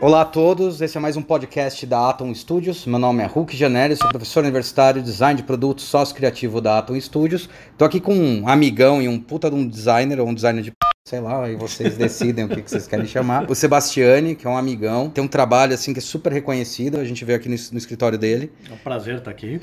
Olá a todos, esse é mais um podcast da Atom Studios. Meu nome é Hulk Janelli, sou professor universitário de design de produtos sócio criativo da Atom Studios. Tô aqui com um amigão e um puta de um designer, ou um designer de. Sei lá, aí vocês decidem o que, que vocês querem chamar. O Sebastiani, que é um amigão, tem um trabalho assim que é super reconhecido, a gente veio aqui no, no escritório dele. É um prazer estar aqui.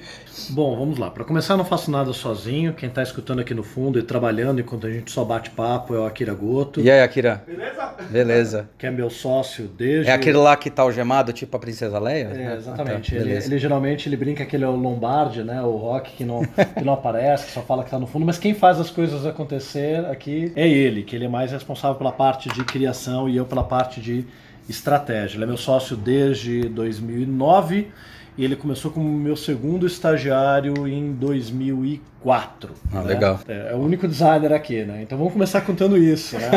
Bom, vamos lá. Para começar, eu não faço nada sozinho. Quem está escutando aqui no fundo e trabalhando enquanto a gente só bate papo é o Akira Goto, E aí, Akira? Beleza? Beleza. que é meu sócio desde. É aquele lá que tá algemado, tipo a Princesa Leia? É, exatamente. Ah, tá, ele, ele geralmente ele brinca que ele é o Lombardi, né? O Rock que não, que não aparece, que só fala que tá no fundo, mas quem faz as coisas acontecer aqui é ele, que ele é mais responsável pela parte de criação e eu pela parte de estratégia. Ele é meu sócio desde 2009 e ele começou como meu segundo estagiário em 2004. Ah, né? legal. É, é o único designer aqui, né? Então vamos começar contando isso, né?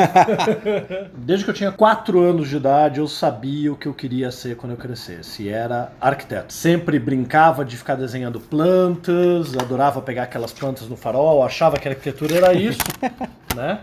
Desde que eu tinha 4 anos de idade, eu sabia o que eu queria ser quando eu crescesse. E era arquiteto. Sempre brincava de ficar desenhando plantas, adorava pegar aquelas plantas no farol, achava que a arquitetura era isso, né?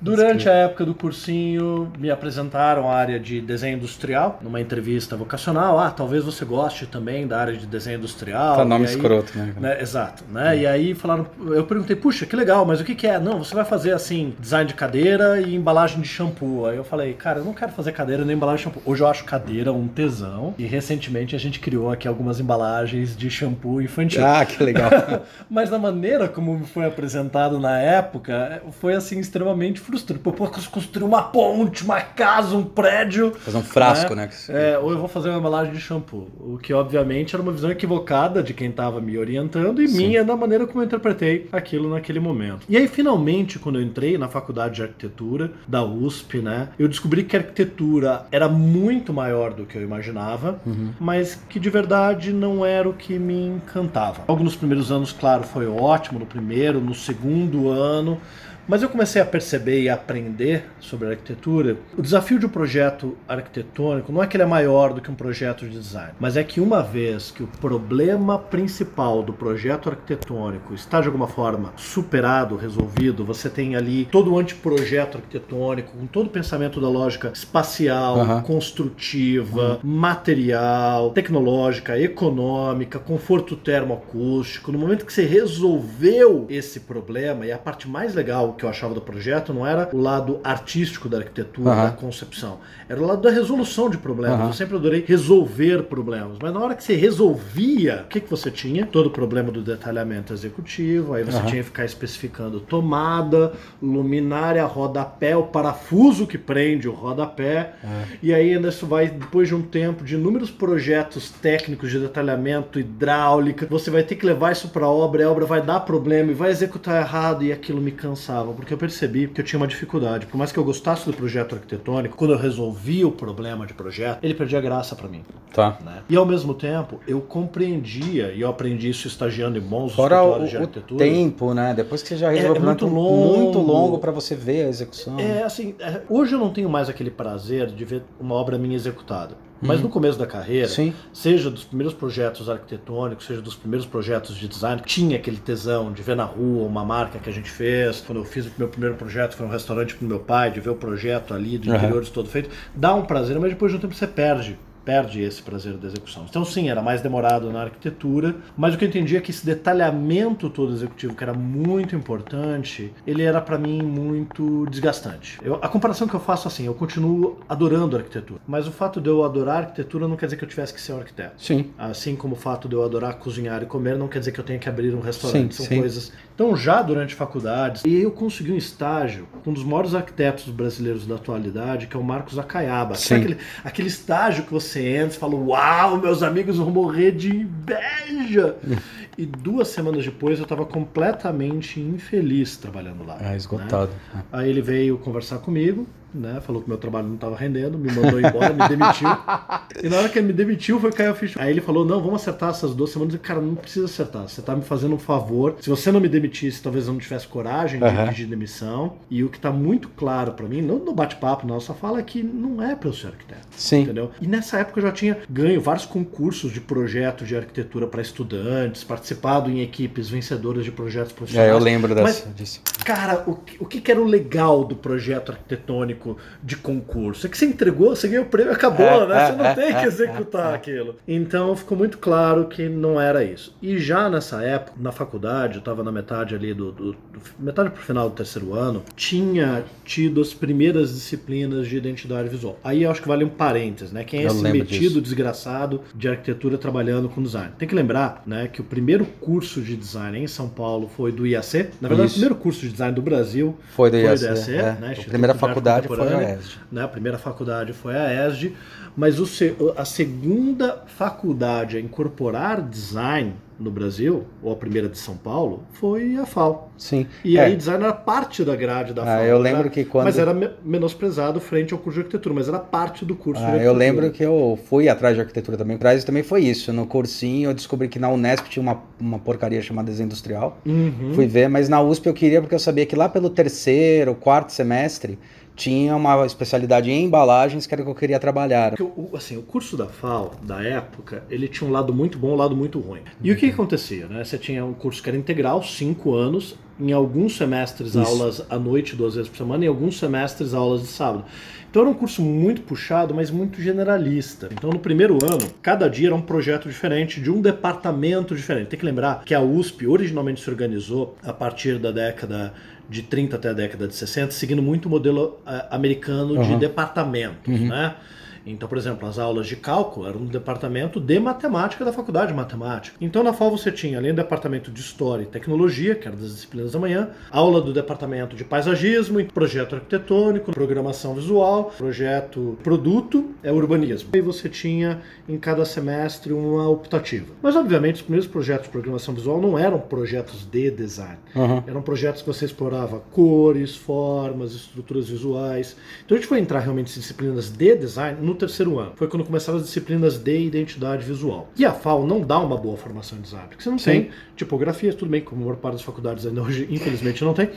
Durante a época do cursinho, me apresentaram a área de desenho industrial, numa entrevista vocacional. Ah, talvez você goste também da área de desenho industrial. Tá nome aí- escroto, né? né, Exato, né? E aí falaram, eu perguntei, puxa, que legal, mas o que, que é? Não, você vai fazer assim, design de cadeira e embalagem de shampoo. Aí eu falei, cara, eu não quero fazer cadeira nem embalagem de shampoo. Hoje eu acho cadeira um tesão. E recentemente a gente criou aqui algumas embalagens de shampoo infantil. Ah, que legal. Mas na maneira como me foi apresentado na época, foi assim extremamente frustrante. Pô, eu posso construir uma ponte, uma casa, um prédio. Fazer um frasco, né? É, ou eu vou fazer uma embalagem de shampoo. O que, obviamente, era uma visão equivocada de quem estava me orientando e minha da maneira como eu interpretei aquilo naquele momento. E aí, finalmente, quando eu entrei na faculdade de arquitetura da USP, né, eu descobri que a arquitetura era muito maior do que eu imaginava, mas que de verdade não era o que me encantava. Algo nos primeiros anos, claro, foi ótimo, no primeiro, no segundo ano. Mas eu comecei a perceber e a aprender sobre arquitetura. O desafio de um projeto arquitetônico não é que ele é maior do que um projeto de design, mas é que uma vez que o problema principal do projeto arquitetônico está de alguma forma superado, resolvido, você tem ali todo o anteprojeto arquitetônico, com todo o pensamento da lógica espacial, Aham. construtiva, material, tecnológica, econômica, conforto termoacústico. No momento que você resolveu esse problema, e a parte mais legal que eu achava do projeto não era o lado artístico da arquitetura, Aham. da concepção, era o lado da resolução de problemas. Aham. Eu sempre adorei resolver problemas, mas na hora que você resolvia, o que, que você tinha? Todo o problema do detalhamento executivo, aí você Aham. tinha que ficar especificando tomada, luminária, rodapé, o parafuso que prende o rodapé. E aí ainda isso vai, depois de um tempo de inúmeros projetos técnicos de detalhamento, hidráulica, você vai ter que levar isso para a obra, e a obra vai dar problema e vai executar errado, e aquilo me cansava, porque eu percebi que eu tinha uma dificuldade. Por mais que eu gostasse do projeto arquitetônico, quando eu resolvi o problema de projeto, ele perdia graça para mim. Tá. né? E ao mesmo tempo, eu compreendia, e eu aprendi isso estagiando em bons Fora o, de o arquitetura. tempo, né? Depois que você já resolveu é o muito longo. muito longo para você ver a execução. É assim, é, hoje eu não tenho mais aquele prazer de ver uma obra minha executada. Mas no começo da carreira, Uhum. Sim. seja dos primeiros projetos arquitetônicos, seja dos primeiros projetos de design, tinha aquele tesão de ver na rua uma marca que a gente fez. Quando eu fiz o meu primeiro projeto, foi um restaurante pro meu pai, de ver o projeto ali, de Aham. interiores todo feito. Dá um prazer, mas depois de um tempo você perde. Perde esse prazer da execução. Então, sim, era mais demorado na arquitetura, mas o que eu entendi é que esse detalhamento todo executivo, que era muito importante, ele era para mim muito desgastante. Eu- a comparação que eu faço assim, eu continuo adorando a arquitetura, mas o fato de eu adorar a arquitetura não quer dizer que eu tivesse que ser um arquiteto. Sim. Assim como o fato de eu adorar cozinhar e comer não quer dizer que eu tenha que abrir um restaurante. Sim, São sim. coisas. Então, já durante faculdades, e eu consegui um estágio com um dos maiores arquitetos brasileiros da atualidade, que é o Marcos Acaiaba. Sim. Aquele, aquele estágio que você e fala: Uau, meus amigos vão morrer de inveja! e duas semanas depois eu estava completamente infeliz trabalhando lá. Ah, né? esgotado. Aí ele veio conversar comigo né? Falou que meu trabalho não estava rendendo, me mandou embora, me demitiu. E na hora que ele me demitiu, foi cair a ficha. Aí ele falou: não, vamos acertar essas duas semanas. Eu, cara, não precisa acertar. Você tá me fazendo um favor. Se você não me demitisse, talvez eu não tivesse coragem de Aham. pedir demissão. E o que tá muito claro para mim, não no bate-papo, na nossa fala, é que não é para eu ser arquiteto. Sim. Entendeu? E nessa época eu já tinha ganho vários concursos de projeto de arquitetura para estudantes, participado em equipes vencedoras de projetos profissionais. É, eu lembro dessa, Mas, disso. Cara, o que, o que que era o legal do projeto arquitetônico de concurso? É que você entregou, você ganhou o prêmio, acabou, É, né? é, Você não é, tem que é, executar é, é. aquilo. Então ficou muito claro que não era isso. E já nessa época, na faculdade, eu estava na metade ali do, do, do- metade pro final do terceiro ano, tinha tido as primeiras disciplinas de identidade visual. Aí eu acho que vale um parênteses, né? Quem é Eu esse metido disso. desgraçado de arquitetura trabalhando com design? Tem que lembrar, né, que o primeiro curso de design em São Paulo foi do IAC. Na verdade, Isso. o primeiro curso de design do Brasil Foi do Foi do IAC. IAC, é. né, A Instituto primeira faculdade foi a. ESD. né? A primeira faculdade foi a ESD, mas o a segunda faculdade a incorporar design no Brasil, ou a primeira de São Paulo, foi a FAO. Sim. E É. aí design era parte da grade da Ah, FAO. eu né? lembro que quando- Mas era me- menosprezado frente ao curso de arquitetura, mas era parte do curso de Ah, arquitetura. eu lembro que eu fui atrás de arquitetura também. Atrás também foi isso. No cursinho eu descobri que na Unesp tinha uma, uma porcaria chamada desenho industrial. Uhum. Fui ver, mas na USP eu queria porque eu sabia que lá pelo terceiro, quarto semestre tinha uma especialidade em embalagens que era o que eu queria trabalhar. O, assim, o curso da FAO, da época, ele tinha um lado muito bom e um lado muito ruim. E o que, que acontecia? Né? Você tinha um curso que era integral, cinco anos, em alguns semestres Isso. aulas à noite, duas vezes por semana, e em alguns semestres aulas de sábado. Então era um curso muito puxado, mas muito generalista. Então no primeiro ano, cada dia era um projeto diferente, de um departamento diferente. Tem que lembrar que a USP originalmente se organizou a partir da década de 30 até a década de 60, seguindo muito o modelo eh, americano de Uhum. departamentos, Uhum. né? Então, por exemplo, as aulas de cálculo eram no departamento de matemática da faculdade de matemática. Então, na FAO você tinha, além do departamento de História e Tecnologia, que era das disciplinas da manhã, aula do departamento de Paisagismo, projeto arquitetônico, programação visual, projeto produto, é urbanismo. E você tinha em cada semestre uma optativa. Mas, obviamente, os primeiros projetos de programação visual não eram projetos de design. Uhum. Eram projetos que você explorava cores, formas, estruturas visuais. Então a gente foi entrar realmente em disciplinas de design no terceiro ano. Foi quando começaram as disciplinas de identidade visual. E a FAO não dá uma boa formação em design, porque você não Sim. tem tipografia, tudo bem, como a maior parte das faculdades ainda hoje, infelizmente, não tem.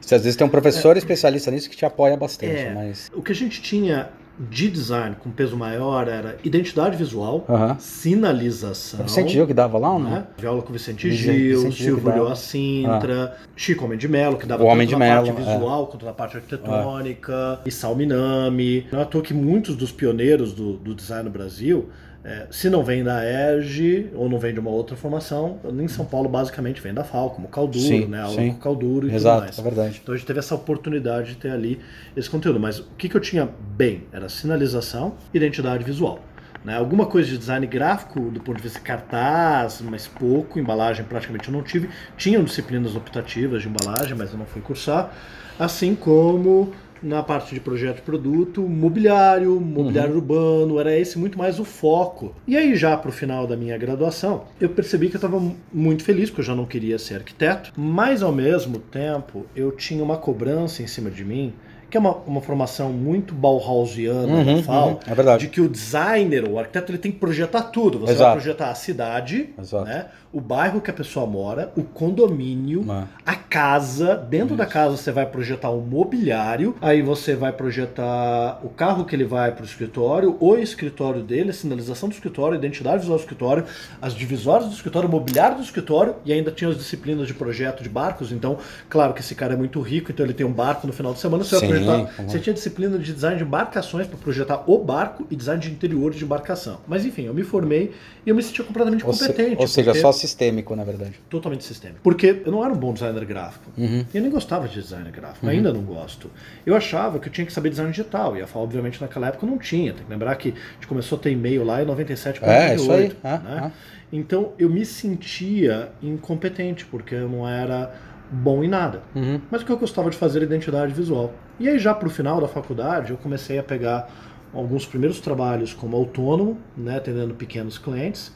Você às vezes tem um professor especialista nisso que te apoia bastante, É. mas. O que a gente tinha de design com peso maior era identidade visual, sinalização. O Vicente Gil que dava lá ou não? né? Vi aula com o Vicente Vicente- Gil, Vicente Silvio. Lioa Sintra, Chico Homem de Melo, que dava O tanto na Mello, parte é. visual quanto na parte arquitetônica, e Salminami. Não é à toa que muitos dos pioneiros do, do design no Brasil, é, se não vem da ERG ou não vem de uma outra formação, em São Paulo basicamente vem da FAO, como Calduro, Sim, né? Aula com Calduro e tudo Exato, mais. é verdade. Então a gente teve essa oportunidade de ter ali esse conteúdo. Mas o que, que eu tinha bem era sinalização, identidade visual. Né? Alguma coisa de design gráfico, do ponto de vista cartaz, mas pouco, embalagem praticamente eu não tive. Tinham disciplinas optativas de embalagem, mas eu não fui cursar. Assim como na parte de projeto produto, mobiliário, mobiliário urbano, era esse muito mais o foco. E aí já para o final da minha graduação, eu percebi que eu estava muito feliz, porque eu já não queria ser arquiteto, mas ao mesmo tempo eu tinha uma cobrança em cima de mim, que é uma, uma formação muito Bauhausiana Uhum, FAO, uhum, é verdade. de que o designer, o arquiteto, ele tem que projetar tudo. Você Exato. vai projetar a cidade, Exato. né, o bairro que a pessoa mora, o condomínio, Uma- a casa, dentro da casa você vai projetar o mobiliário, aí você vai projetar o carro que ele vai para o escritório, o escritório dele, a sinalização do escritório, a identidade visual do escritório, as divisórias do escritório, o mobiliário do escritório, e ainda tinha as disciplinas de projeto de barcos, então, claro que esse cara é muito rico, então ele tem um barco no final de semana, você Sim, vai projetar. uhum. Você tinha disciplina de design de embarcações para projetar o barco e design de interiores de embarcação. Mas enfim, eu me formei e eu me sentia completamente Ou, se- competente. ou seja, só sistêmico, na verdade. totalmente sistêmico. Porque eu não era um bom designer gráfico. Uhum. Eu nem gostava de design gráfico, ainda não gosto. Eu achava que eu tinha que saber design digital, e a FAO, obviamente, naquela época não tinha. Tem que lembrar que a gente começou a ter e-mail lá em 97 para É, isso aí. 98, Ah, né? ah. Então eu me sentia incompetente, porque eu não era bom em nada. Uhum. Mas o que eu gostava de fazer era identidade visual. E aí, já pro final da faculdade, eu comecei a pegar alguns primeiros trabalhos como autônomo, né, atendendo pequenos clientes,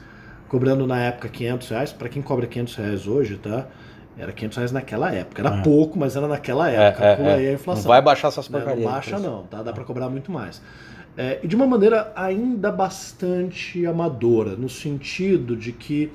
cobrando na época 500 reais. Para quem cobra 500 reais hoje, tá? Era 500 reais naquela época. Era pouco, mas era naquela É, época. é, é. aí a inflação. Não vai baixar essas Né, porcarias. Não baixa não, tá? Dá pra cobrar muito mais. É, e de uma maneira ainda bastante amadora, no sentido de que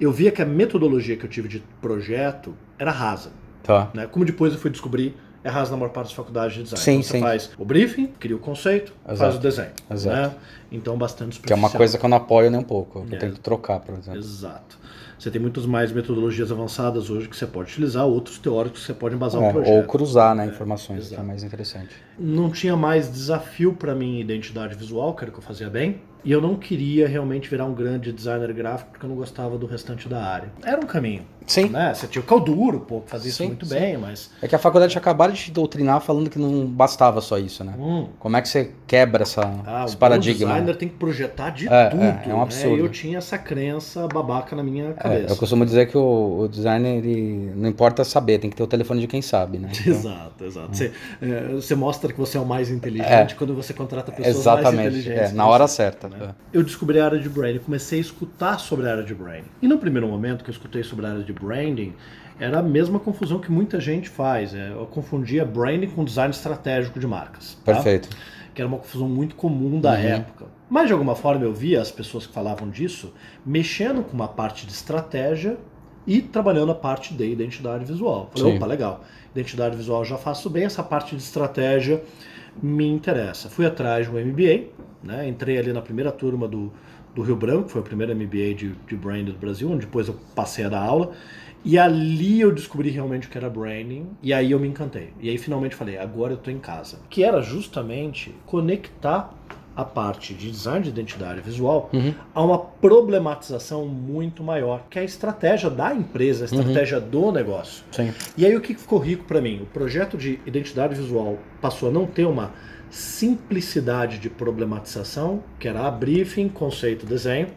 eu via que a metodologia que eu tive de projeto era rasa. Tá. Né? Como depois eu fui descobrir, é rasa na maior parte das faculdades de design. Sim, então, você sim. faz o briefing, cria o conceito, faz Exato. o desenho. Exato. Né? Então, bastante Que é uma superficial. coisa que eu não apoio nem um pouco. Eu É. tenho que trocar, por exemplo. Exato. Você tem muitas mais metodologias avançadas hoje que você pode utilizar, outros teóricos que você pode embasar É, um projeto. ou cruzar né, informações, que é exato. mais interessante. não tinha mais desafio para mim identidade visual, que era o que eu fazia bem. E eu não queria realmente virar um grande designer gráfico porque eu não gostava do restante da área. Era um caminho, Sim. né? Você tinha o Calduro, pô, que fazia isso Sim, muito sim. bem, mas... É que a faculdade acabaram de te doutrinar falando que não bastava só isso, né? Hum, Como é que você quebra essa, ah, esse paradigma? Designer tem que projetar de É, tudo. é, é um né? absurdo. E eu tinha essa crença babaca na minha É, cabeça. eu costumo dizer que o, o designer, ele, não importa saber, tem que ter o telefone de quem sabe, né? Então, Exato, exato. Você, é, você mostra que você é o mais inteligente É. quando você contrata pessoas mais exatamente, inteligentes. é, na hora você. certa. né? é. Eu descobri a área de branding, comecei a escutar sobre a área de branding. E no primeiro momento que eu escutei sobre a área de branding, era a mesma confusão que muita gente faz. é, Eu confundia branding com design estratégico de marcas. tá? Que era uma confusão muito comum da Uhum. época. Mas de alguma forma eu via as pessoas que falavam disso mexendo com uma parte de estratégia e trabalhando a parte de identidade visual. Falei, Sim. opa, legal. Identidade visual já faço bem, essa parte de estratégia me interessa. Fui atrás do MBA, né? entrei ali na primeira turma do, do Rio Branco, que foi o primeiro MBA de, de branding do Brasil, onde depois eu passei a dar aula. E ali eu descobri realmente o que era branding, e aí eu me encantei. E aí finalmente falei, agora eu tô em casa. Que era justamente conectar a parte de design de identidade visual Uhum. a uma problematização muito maior, que é a estratégia da empresa, a estratégia do negócio. Sim. E aí o que ficou rico para mim? O projeto de identidade visual passou a não ter uma simplicidade de problematização, que era a briefing, conceito, desenho,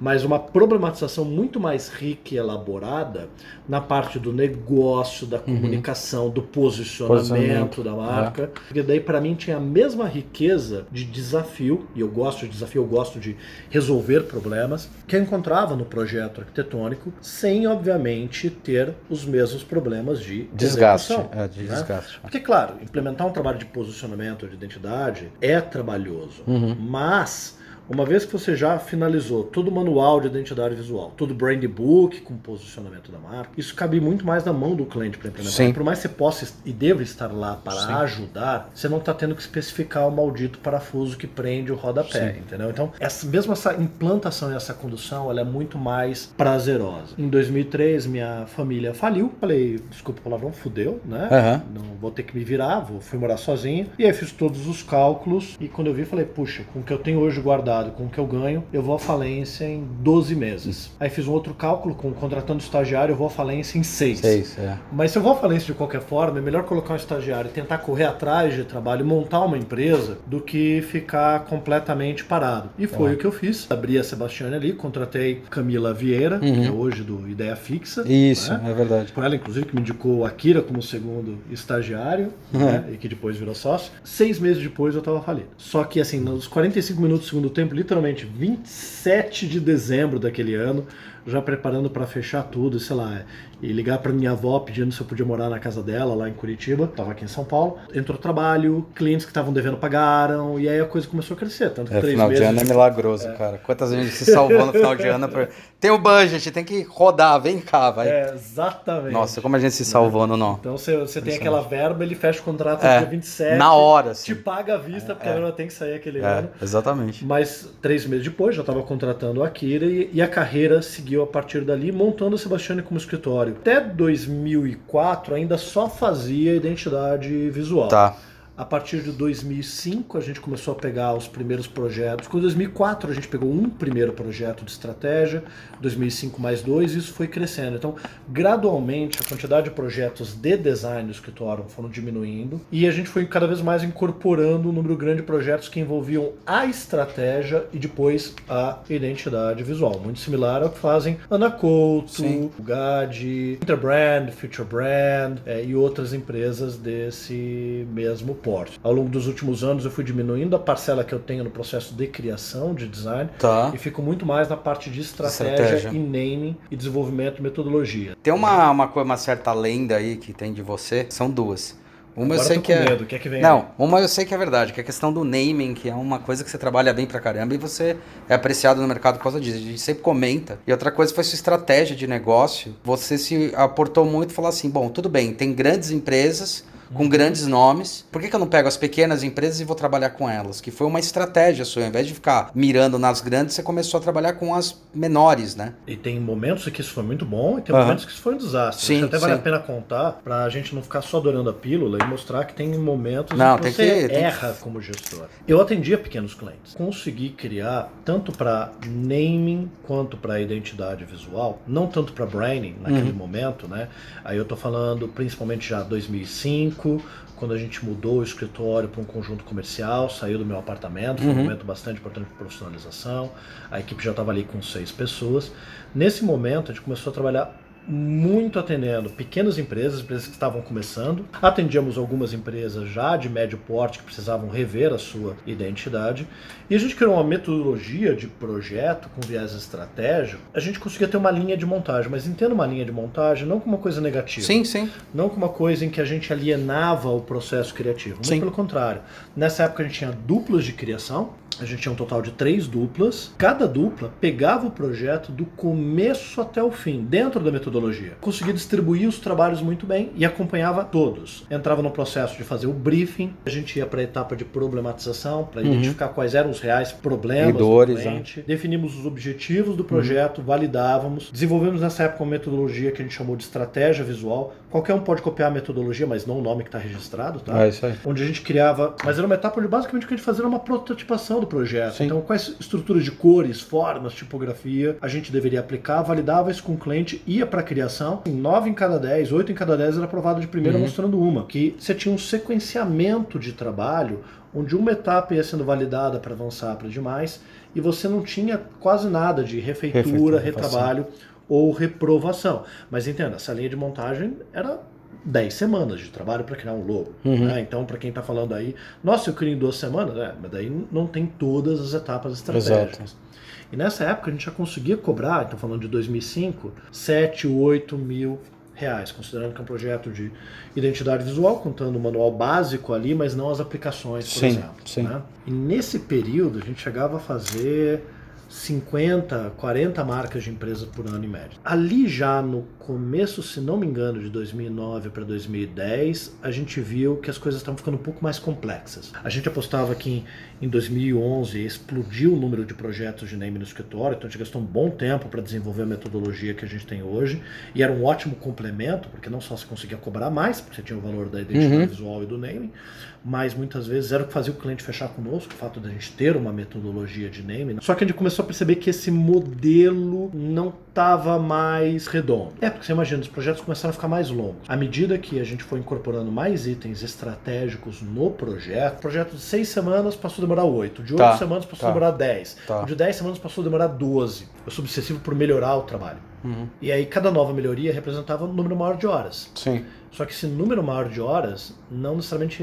mas uma problematização muito mais rica e elaborada na parte do negócio, da comunicação, do posicionamento, Posicionamento, da marca. Porque daí para mim tinha a mesma riqueza de desafio, e eu gosto de desafio, eu gosto de resolver problemas, que eu encontrava no projeto arquitetônico, sem obviamente ter os mesmos problemas de Desgaste. É, de né? desgaste. Porque, claro, implementar um trabalho de posicionamento de identidade é trabalhoso, Uhum. mas uma vez que você já finalizou todo o manual de identidade visual, todo o brand book com posicionamento da marca, isso cabe muito mais na mão do cliente para implementar. Sim. Por mais que você possa e deva estar lá para Sim. ajudar, você não está tendo que especificar o maldito parafuso que prende o rodapé, Sim. entendeu? Então, essa, mesmo essa implantação e essa condução, ela é muito mais prazerosa. Em 2003, minha família faliu, falei, desculpa o palavrão, fudeu, né? Aham. Não vou ter que me virar, vou, fui morar sozinho. E aí fiz todos os cálculos. E quando eu vi, falei, puxa, com o que eu tenho hoje guardado, com o que eu ganho, eu vou à falência em 12 meses. Aí fiz um outro cálculo com contratando estagiário, eu vou à falência em 6. Seis, é. Mas se eu vou à falência de qualquer forma, é melhor colocar um estagiário e tentar correr atrás de trabalho, montar uma empresa, do que ficar completamente parado. E foi Tá. o que eu fiz. Abri a Sebastiane ali, contratei Camila Vieira, Uhum. que é hoje do Ideia Fixa. Isso, né? é verdade. Foi ela, inclusive, que me indicou o Akira como segundo estagiário, né, e que depois virou sócio. Seis meses depois eu tava falido. Só que, assim, nos 45 minutos do segundo tempo, literalmente 27 de dezembro daquele ano, já preparando para fechar tudo, sei lá, e ligar para minha avó pedindo se eu podia morar na casa dela lá em Curitiba, tava aqui em São Paulo. Entrou trabalho, clientes que estavam devendo pagaram, e aí a coisa começou a crescer. Tanto que É, três final de meses. ano é milagroso, cara. Quantas vezes se salvou no final de ano? Pra... Tem o budget, tem que rodar, vem cá, vai. É, exatamente. Nossa, como a gente se salvou no nó. Então você, você tem aquela verba, ele fecha o contrato É, no dia 27. Na hora, assim. Te paga à vista, porque É. a verba tem que sair aquele É, ano. exatamente. Mas três meses depois já estava contratando a Akira e, e a carreira seguiu a partir dali, montando a Sebastiane como escritório. Até 2004 ainda só fazia identidade visual. Tá. A partir de 2005 a gente começou a pegar os primeiros projetos. Com 2004 a gente pegou um primeiro projeto de estratégia, 2005 mais dois, e isso foi crescendo. Então, gradualmente a quantidade de projetos de design do escritório foram diminuindo e a gente foi cada vez mais incorporando um número grande de projetos que envolviam a estratégia e depois a identidade visual. Muito similar ao que fazem Ana Couto, Sim. GAD, Interbrand, Future Brand eh, e outras empresas desse mesmo porte. Ao longo dos últimos anos eu fui diminuindo a parcela que eu tenho no processo de criação de design Tá. e fico muito mais na parte de estratégia, Estratégia. e naming e desenvolvimento de metodologia. Tem uma, uma, uma certa lenda aí que tem de você, são duas. Uma Agora eu sei que é. medo, que é que vem Não, uma eu sei que é verdade, que é a questão do naming, que é uma coisa que você trabalha bem pra caramba e você é apreciado no mercado por causa disso. A gente sempre comenta. E outra coisa foi sua estratégia de negócio. Você se aportou muito e falou assim: bom, tudo bem, tem grandes empresas com grandes nomes. Por que, que eu não pego as pequenas empresas e vou trabalhar com elas? Que foi uma estratégia sua. Ao invés de ficar mirando nas grandes, você começou a trabalhar com as menores, né? E tem momentos que isso foi muito bom e tem Aham. momentos que isso foi um desastre. Sim, Acho que até vale sim. a pena contar pra gente não ficar só adorando a pílula e mostrar que tem momentos Não, em que tem você que- tem que- erra como gestor. Eu atendia pequenos clientes. Consegui criar tanto para naming quanto para identidade visual, não tanto para branding naquele Uhum. momento, né? Aí eu tô falando principalmente já 2005, quando a gente mudou o escritório para um conjunto comercial, saiu do meu apartamento, foi um Uhum. momento bastante importante de profissionalização. A equipe já estava ali com seis pessoas. Nesse momento, a gente começou a trabalhar muito atendendo pequenas empresas, empresas que estavam começando. Atendíamos algumas empresas já de médio porte que precisavam rever a sua identidade. E a gente criou uma metodologia de projeto com viés estratégico. A gente conseguia ter uma linha de montagem, mas entenda uma linha de montagem não como uma coisa negativa. Sim, sim. Não como uma coisa em que a gente alienava o processo criativo. Muito Sim. pelo contrário. Nessa época a gente tinha duplas de criação. A gente tinha um total de três duplas. Cada dupla pegava o projeto do começo até o fim, dentro da metodologia. Conseguia distribuir os trabalhos muito bem e acompanhava todos. Entrava no processo de fazer o briefing, a gente ia para a etapa de problematização, para Uhum. identificar quais eram os reais problemas E dores, do cliente. Definimos os objetivos do projeto, validávamos. Desenvolvemos nessa época uma metodologia que a gente chamou de estratégia visual. Qualquer um pode copiar a metodologia, mas não o nome que está registrado, tá? É isso aí. onde a gente criava, mas era uma etapa onde basicamente o que a gente fazia era uma prototipação do projeto. Sim. Então, quais estruturas de cores, formas, tipografia a gente deveria aplicar, validava isso com o cliente, ia para criação. 9 em cada 10, 8 em cada 10 era aprovado de primeira Uhum. mostrando uma, que você tinha um sequenciamento de trabalho onde uma etapa ia sendo validada para avançar para demais e você não tinha quase nada de refeitura, Refeitura, retrabalho ou reprovação. Mas entenda, essa linha de montagem era 10 semanas de trabalho para criar um logo. Uhum. né? Então, para quem está falando aí, nossa, eu crio em duas semanas, né? mas daí não tem todas as etapas estratégicas. Exato. E nessa época a gente já conseguia cobrar, então falando de 2005, 7, 8 mil reais, considerando que é um projeto de identidade visual, contando o manual básico ali, mas não as aplicações, por Sim, exemplo. sim. né? E nesse período a gente chegava a fazer 50, 40 marcas de empresas por ano em média. Ali já no começo, se não me engano, de 2009 para 2010, a gente viu que as coisas estavam ficando um pouco mais complexas. A gente apostava que em, em 2011 explodiu o número de projetos de name no escritório, então a gente gastou um bom tempo para desenvolver a metodologia que a gente tem hoje, e era um ótimo complemento, porque não só se conseguia cobrar mais, porque você tinha o valor da identidade Uhum. visual e do naming, mas muitas vezes era o que fazia o cliente fechar conosco, o fato de a gente ter uma metodologia de naming. Só que a gente começou a perceber que esse modelo não estava mais redondo. É, porque você imagina, os projetos começaram a ficar mais longos. À medida que a gente foi incorporando mais itens estratégicos no projeto, o projeto de seis semanas passou a demorar oito, de oito Tá, semanas passou tá. a demorar dez, Tá. de dez semanas passou a demorar doze. Eu sou obsessivo por melhorar o trabalho. Uhum. E aí cada nova melhoria representava um número maior de horas. Sim. Só que esse número maior de horas não necessariamente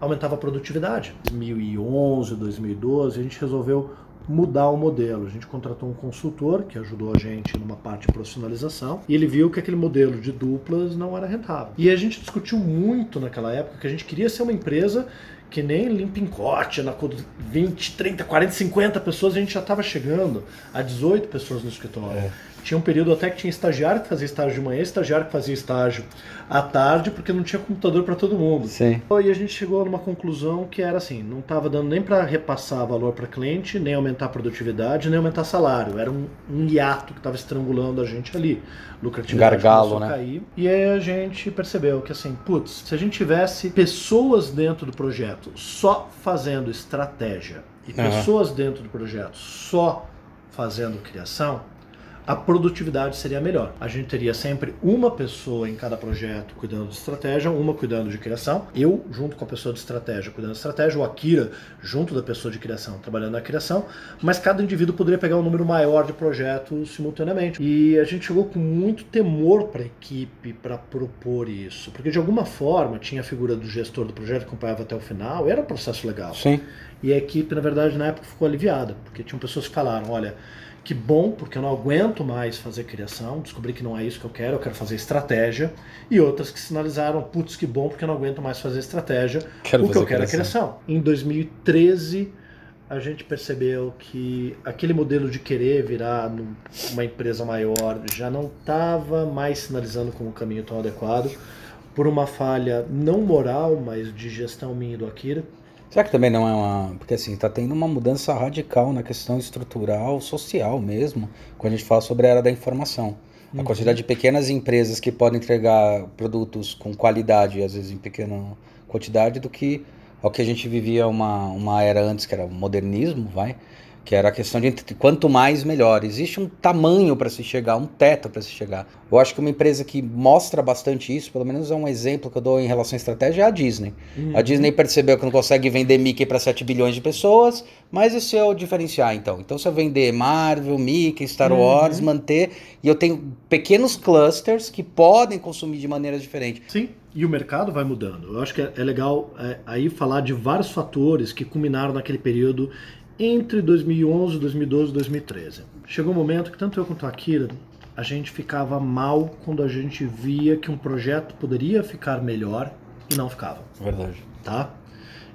aumentava a produtividade. 2011, 2012, a gente resolveu mudar o modelo. A gente contratou um consultor que ajudou a gente numa parte de profissionalização e ele viu que aquele modelo de duplas não era rentável. E a gente discutiu muito naquela época que a gente queria ser uma empresa que nem Limping Corte, na cor 20, 30, 40, 50 pessoas, a gente já estava chegando a 18 pessoas no escritório. É. Tinha um período até que tinha estagiário que fazia estágio de manhã, estagiário que fazia estágio à tarde, porque não tinha computador para todo mundo. Sim. E a gente chegou numa conclusão que era assim, não estava dando nem para repassar valor para cliente, nem aumentar a produtividade, nem aumentar salário. Era um, um hiato que estava estrangulando a gente ali. Lucratividade Gargalo, né? cair. E aí a gente percebeu que assim, putz, se a gente tivesse pessoas dentro do projeto só fazendo estratégia e Aham. pessoas dentro do projeto só fazendo criação, a produtividade seria melhor. A gente teria sempre uma pessoa em cada projeto cuidando de estratégia, uma cuidando de criação, eu junto com a pessoa de estratégia cuidando de estratégia, o Akira junto da pessoa de criação trabalhando na criação, mas cada indivíduo poderia pegar um número maior de projetos simultaneamente. E a gente chegou com muito temor para a equipe para propor isso, porque de alguma forma tinha a figura do gestor do projeto que acompanhava até o final, era um processo legal. Sim. E a equipe, na verdade, na época ficou aliviada, porque tinham pessoas que falaram: olha, que bom, porque eu não aguento mais fazer criação, descobri que não é isso que eu quero, eu quero fazer estratégia. E outras que sinalizaram: putz, que bom, porque eu não aguento mais fazer estratégia, Quero o que eu quero criação. é criação. Em 2013, a gente percebeu que aquele modelo de querer virar uma empresa maior já não estava mais sinalizando como um caminho tão adequado, por uma falha não moral, mas de gestão minha e do Akira. Será que também não é uma. Porque assim, tá tendo uma mudança radical na questão estrutural, social mesmo, quando a gente fala sobre a era da informação. A quantidade de pequenas empresas que podem entregar produtos com qualidade, às vezes em pequena quantidade, do que ao que a gente vivia uma, uma era antes, que era o modernismo, vai. Que era a questão de quanto mais melhor. Existe um tamanho para se chegar, um teto para se chegar. Eu acho que uma empresa que mostra bastante isso, pelo menos é um exemplo que eu dou em relação à estratégia, é a Disney. A Disney percebeu que não consegue vender Mickey para 7 bilhões de pessoas, mas esse é o diferenciar, então. Então, se eu vender Marvel, Mickey, Star Wars, manter, e eu tenho pequenos clusters que podem consumir de maneiras diferentes. Sim, e o mercado vai mudando. Eu acho que é, é legal é, aí falar de vários fatores que culminaram naquele período entre 2011, 2012 e 2013. Chegou um momento que tanto eu quanto a Akira, a gente ficava mal quando a gente via que um projeto poderia ficar melhor e não ficava, Verdade. tá?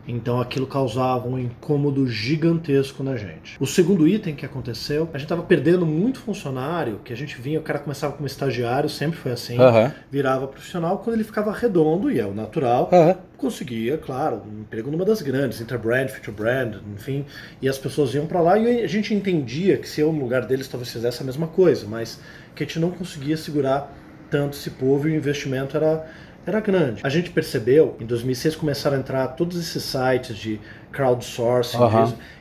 Então aquilo causava um incômodo gigantesco na gente. O segundo item que aconteceu, a gente estava perdendo muito funcionário, que a gente vinha, o cara começava como estagiário, sempre foi assim Aham. virava profissional quando ele ficava redondo, e é o natural, Aham. conseguia, claro, um emprego numa das grandes, Interbrand, Future Brand, enfim, e as pessoas iam para lá e a gente entendia que se eu no lugar deles talvez fizesse a mesma coisa, mas que a gente não conseguia segurar tanto esse povo e o investimento era era grande. A gente percebeu, em 2006 começaram a entrar todos esses sites de crowdsourcing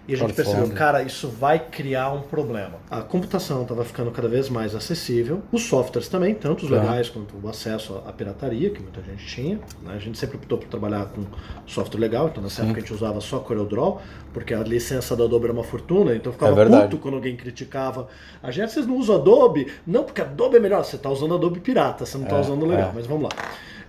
e a gente percebeu, cara, isso vai criar um problema. A computação estava ficando cada vez mais acessível, os softwares também, tanto os legais quanto o acesso à pirataria, que muita gente tinha. né? A gente sempre optou por trabalhar com software legal, então nessa Sim. época a gente usava só CorelDRAW, porque a licença da Adobe era uma fortuna, então eu ficava É puto quando alguém criticava. A gente, vocês não usam Adobe? Não, porque Adobe é melhor. Você está usando Adobe pirata, você não está É, usando legal, é. mas vamos lá.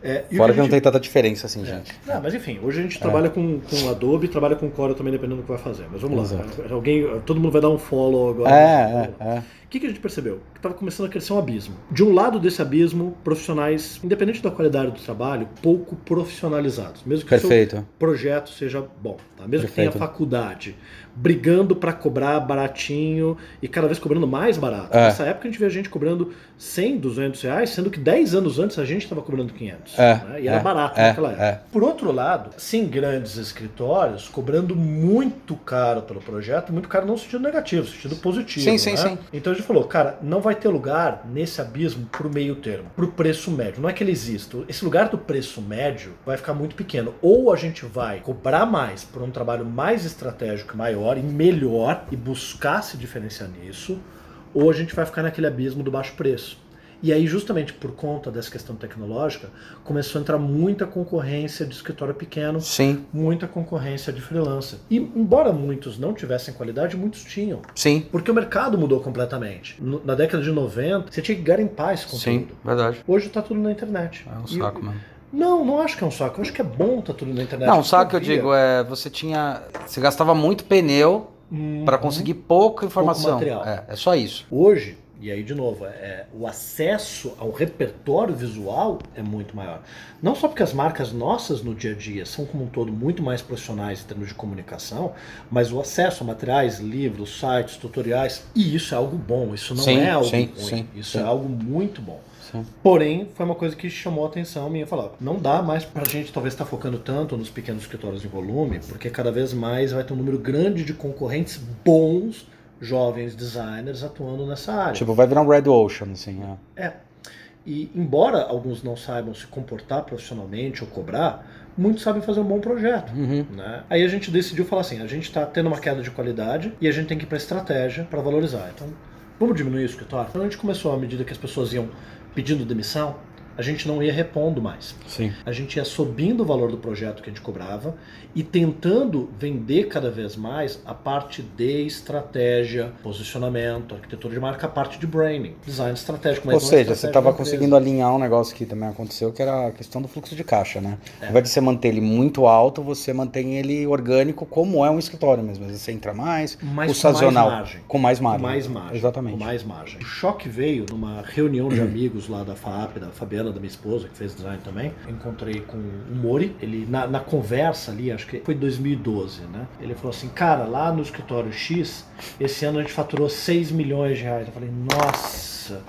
É, Fora que não gente- tem tanta diferença assim, gente. não, mas enfim, hoje a gente trabalha com, com Adobe, trabalha com Corel também, dependendo do que vai fazer. Mas vamos lá. Exato. Alguém, todo mundo vai dar um follow agora. É, é, é. O que, que a gente percebeu? Que estava começando a crescer um abismo. De um lado desse abismo, profissionais, independente da qualidade do trabalho, pouco profissionalizados. Mesmo que o seu Perfeito. projeto seja bom, tá? mesmo que Perfeito. tenha faculdade, brigando para cobrar baratinho e cada vez cobrando mais barato. É. Nessa época a gente vê a gente cobrando 100, 200 reais, sendo que 10 anos antes a gente estava cobrando 500. É, né? E era é, barato é, naquela época. é. Por outro lado, sim, grandes escritórios cobrando muito caro pelo projeto, muito caro não no sentido negativo, no sentido positivo. Sim, sim, né? sim. Então a gente falou, cara, não vai ter lugar nesse abismo pro meio termo, pro preço médio. Não é que ele exista. Esse lugar do preço médio vai ficar muito pequeno. Ou a gente vai cobrar mais por um trabalho mais estratégico maior e melhor e buscar se diferenciar nisso, ou a gente vai ficar naquele abismo do baixo preço. E aí, justamente por conta dessa questão tecnológica, começou a entrar muita concorrência de escritório pequeno, Sim, muita concorrência de freelancer. E embora muitos não tivessem qualidade, muitos tinham. sim, Porque o mercado mudou completamente. Na década de 90, você tinha que garimpar esse sim, conteúdo. verdade. Hoje tá tudo na internet. É um E- saco, mano. Não, não acho que é um saco. Eu acho que é bom tá tudo na internet. Não, sabe o que eu digo? É, você tinha. Você gastava muito pneu Uhum. pra conseguir pouca informação. material. É, é só isso. Hoje, e aí de novo, é, é, o acesso ao repertório visual é muito maior. Não só porque as marcas nossas no dia a dia são como um todo muito mais profissionais em termos de comunicação, mas o acesso a materiais, livros, sites, tutoriais, e isso é algo bom, isso não Sim, é algo sim, ruim, sim, isso é algo muito bom. Porém, foi uma coisa que chamou a atenção minha falar, não dá mais pra gente talvez estar focando tanto nos pequenos escritórios em volume, porque cada vez mais vai ter um número grande de concorrentes bons, jovens designers atuando nessa área. Tipo, vai virar um Red Ocean, assim. É. É. E embora alguns não saibam se comportar profissionalmente ou cobrar, muitos sabem fazer um bom projeto. Uhum. Né? Aí a gente decidiu falar assim: a gente está tendo uma queda de qualidade e a gente tem que ir para estratégia para valorizar. Então vamos diminuir o escritório? Então a gente começou, à medida que as pessoas iam pedindo demissão, a gente não ia repondo mais. Sim. A gente ia subindo o valor do projeto que a gente cobrava e tentando vender cada vez mais a parte de estratégia, posicionamento, arquitetura de marca, a parte de branding, design estratégico. Ou seja, você estava conseguindo alinhar um negócio que também aconteceu, que era a questão do fluxo de caixa, né? É. Ao invés de você manter ele muito alto, você mantém ele orgânico, como é um escritório mesmo. Às vezes você entra mais, Mas o sazonal. Mais margem. Com mais margem. Com mais margem. Exatamente. Com mais margem. O choque veio numa reunião de amigos lá da FAP, da Fabiana, da minha esposa, que fez design também. encontrei com o Mori, ele na, na conversa ali, acho que foi 2012, né? Ele falou assim, cara, lá no escritório X, esse ano a gente faturou 6 milhões de reais. Eu falei, nossa,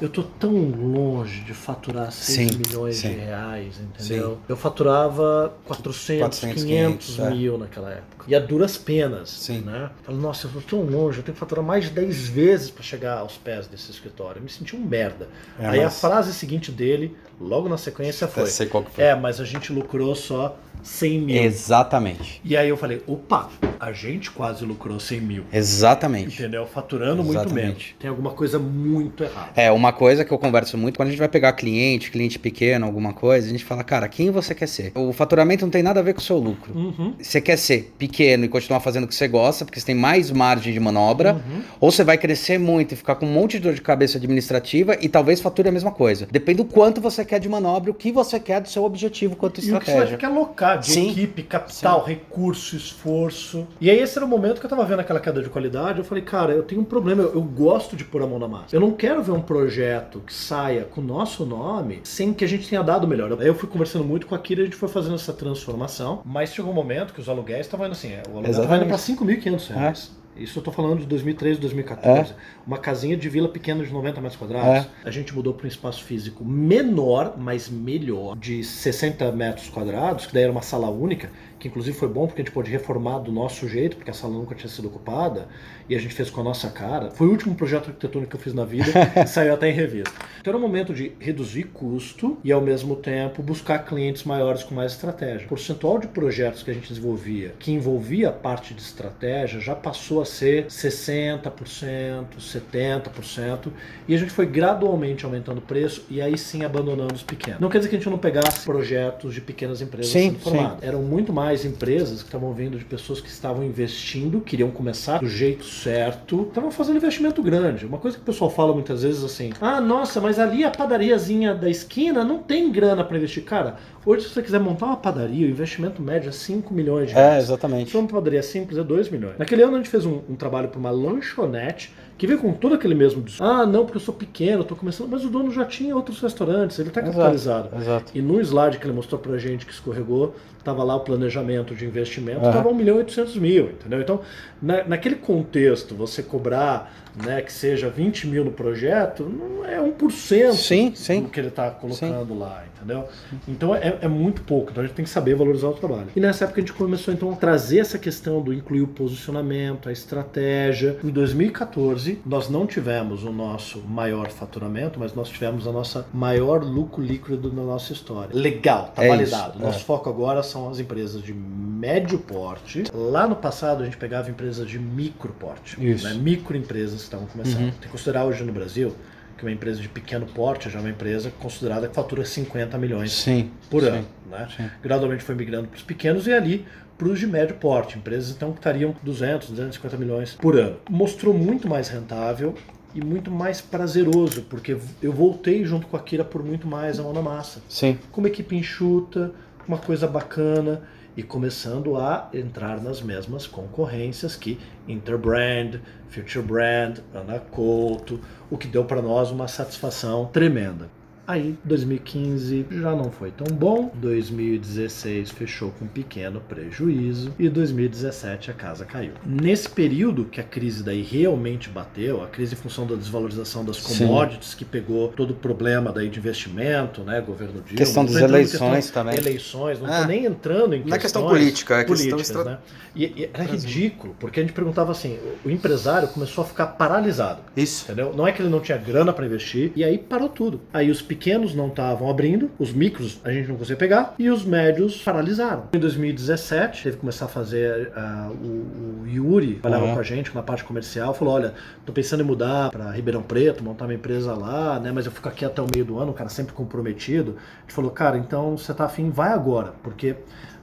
eu tô tão longe de faturar 6 sim, milhões sim. de reais, entendeu? Sim. Eu faturava 400, 400 500, 500 mil é. naquela época. E a duras penas, sim. né? Eu falei, nossa, eu tô tão longe, eu tenho que faturar mais de 10 vezes para chegar aos pés desse escritório. Eu me senti um merda. É, Aí mas... a frase seguinte dele, logo na sequência foi, sei qual que foi. é, mas a gente lucrou só 100 mil. Exatamente. E aí eu falei, opa, a gente quase lucrou 100 mil. Exatamente. Entendeu? Faturando Exatamente. muito menos. Tem alguma coisa muito errada. É, uma coisa que eu converso muito, quando a gente vai pegar cliente, cliente pequeno, alguma coisa, a gente fala, cara, quem você quer ser? O faturamento não tem nada a ver com o seu lucro. Uhum. Você quer ser pequeno e continuar fazendo o que você gosta, porque você tem mais margem de manobra, uhum. ou você vai crescer muito e ficar com um monte de dor de cabeça administrativa e talvez fature a mesma coisa. Depende do quanto você quer de manobra, o que você quer do seu objetivo quanto estratégia. E o que você quer alocar de Sim. equipe, capital, Sim. recurso, esforço. E aí esse era o momento que eu tava vendo aquela queda de qualidade, eu falei, cara, eu tenho um problema, eu, eu gosto de pôr a mão na massa. Eu não quero ver um projeto que saia com o nosso nome sem que a gente tenha dado melhor. Aí eu fui conversando muito com a Kira, a gente foi fazendo essa transformação, mas chegou um momento que os aluguéis estavam indo assim, o aluguel estava indo para 5.500 reais. É. Isso eu estou falando de 2013, 2014. É. Uma casinha de vila pequena de 90 metros quadrados. É. A gente mudou para um espaço físico menor, mas melhor, de 60 metros quadrados, que daí era uma sala única que inclusive foi bom porque a gente pôde reformar do nosso jeito, porque a sala nunca tinha sido ocupada, e a gente fez com a nossa cara. Foi o último projeto arquitetônico que eu fiz na vida e saiu até em revista. Então era um momento de reduzir custo e ao mesmo tempo buscar clientes maiores com mais estratégia. O percentual de projetos que a gente desenvolvia, que envolvia a parte de estratégia, já passou a ser 60%, 70%, e a gente foi gradualmente aumentando o preço e aí sim abandonando os pequenos. Não quer dizer que a gente não pegasse projetos de pequenas empresas sim, sendo formadas. Eram muito mais mais empresas que estavam vindo de pessoas que estavam investindo, queriam começar do jeito certo, estavam fazendo investimento grande. Uma coisa que o pessoal fala muitas vezes assim: ah, nossa, mas ali a padariazinha da esquina não tem grana para investir. Cara, hoje se você quiser montar uma padaria, o investimento médio é 5 milhões de reais. É, exatamente. Se uma padaria simples é 2 milhões. Naquele ano a gente fez um, um trabalho para uma lanchonete que veio com todo aquele mesmo ah, não, porque eu sou pequeno, estou começando, mas o dono já tinha outros restaurantes, ele está capitalizado. Exato. E no slide que ele mostrou pra gente que escorregou, estava lá o planejamento de investimento, estava uhum. 1 milhão e 800 mil, entendeu? Então, na, naquele contexto, você cobrar né, que seja 20 mil no projeto, não é 1% sim, sim. do que ele está colocando sim. lá, entendeu? Então é, é, muito pouco, então a gente tem que saber valorizar o trabalho. E nessa época a gente começou então a trazer essa questão do incluir o posicionamento, a estratégia. Em 2014, nós não tivemos o nosso maior faturamento, mas nós tivemos a nossa maior lucro líquido da nossa história. Legal, tá é validado. Isso, Nosso é. foco agora são as empresas de médio porte. Lá no passado a gente pegava empresas de micro porte, né? microempresas estavam começando. Uhum. Tem que considerar hoje no Brasil que uma empresa de pequeno porte já é uma empresa considerada que fatura 50 milhões sim, por sim, ano. Né? Gradualmente foi migrando para os pequenos e ali para os de médio porte, empresas então que estariam 200, 250 milhões por ano. Mostrou muito mais rentável e muito mais prazeroso, porque eu voltei junto com a Kira por muito mais a mão na massa. Sim. Com uma equipe enxuta, uma coisa bacana e começando a entrar nas mesmas concorrências que Interbrand, Future Brand, Ana Couto, o que deu para nós uma satisfação tremenda. Aí 2015 já não foi tão bom, 2016 fechou com um pequeno prejuízo e 2017 a casa caiu. Nesse período que a crise daí realmente bateu, a crise em função da desvalorização das commodities Sim. que pegou todo o problema daí de investimento, né, governo Dilma, questão das eleições questão, também. Eleições, não é. tô nem entrando em não é questão política, é questão né? E, e era ridículo, porque a gente perguntava assim, o empresário começou a ficar paralisado. Isso. Entendeu? Não é que ele não tinha grana para investir e aí parou tudo. Aí os pequenos pequenos não estavam abrindo, os micros a gente não conseguia pegar e os médios paralisaram. Em 2017, teve que começar a fazer uh, o, o, Yuri, trabalhava uhum. com a gente na parte comercial, falou: olha, tô pensando em mudar para Ribeirão Preto, montar minha empresa lá, né? Mas eu fico aqui até o meio do ano, o cara sempre comprometido. A gente falou, cara, então você tá afim, vai agora, porque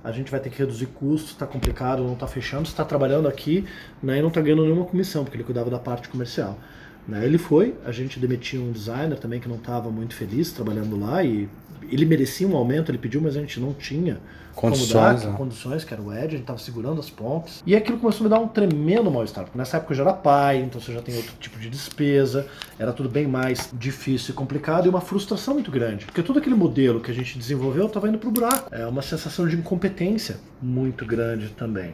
a gente vai ter que reduzir custos, está complicado, não está fechando, está trabalhando aqui né, e não está ganhando nenhuma comissão, porque ele cuidava da parte comercial. Né, ele foi, a gente demitiu um designer também que não estava muito feliz trabalhando lá e ele merecia um aumento, ele pediu, mas a gente não tinha condições, dar, né? condições, que era o Ed, a gente estava segurando as pontes. E aquilo começou a me dar um tremendo mal-estar, porque nessa época eu já era pai, então você já tem outro tipo de despesa, era tudo bem mais difícil e complicado e uma frustração muito grande. Porque todo aquele modelo que a gente desenvolveu estava indo para o buraco. É uma sensação de incompetência muito grande também.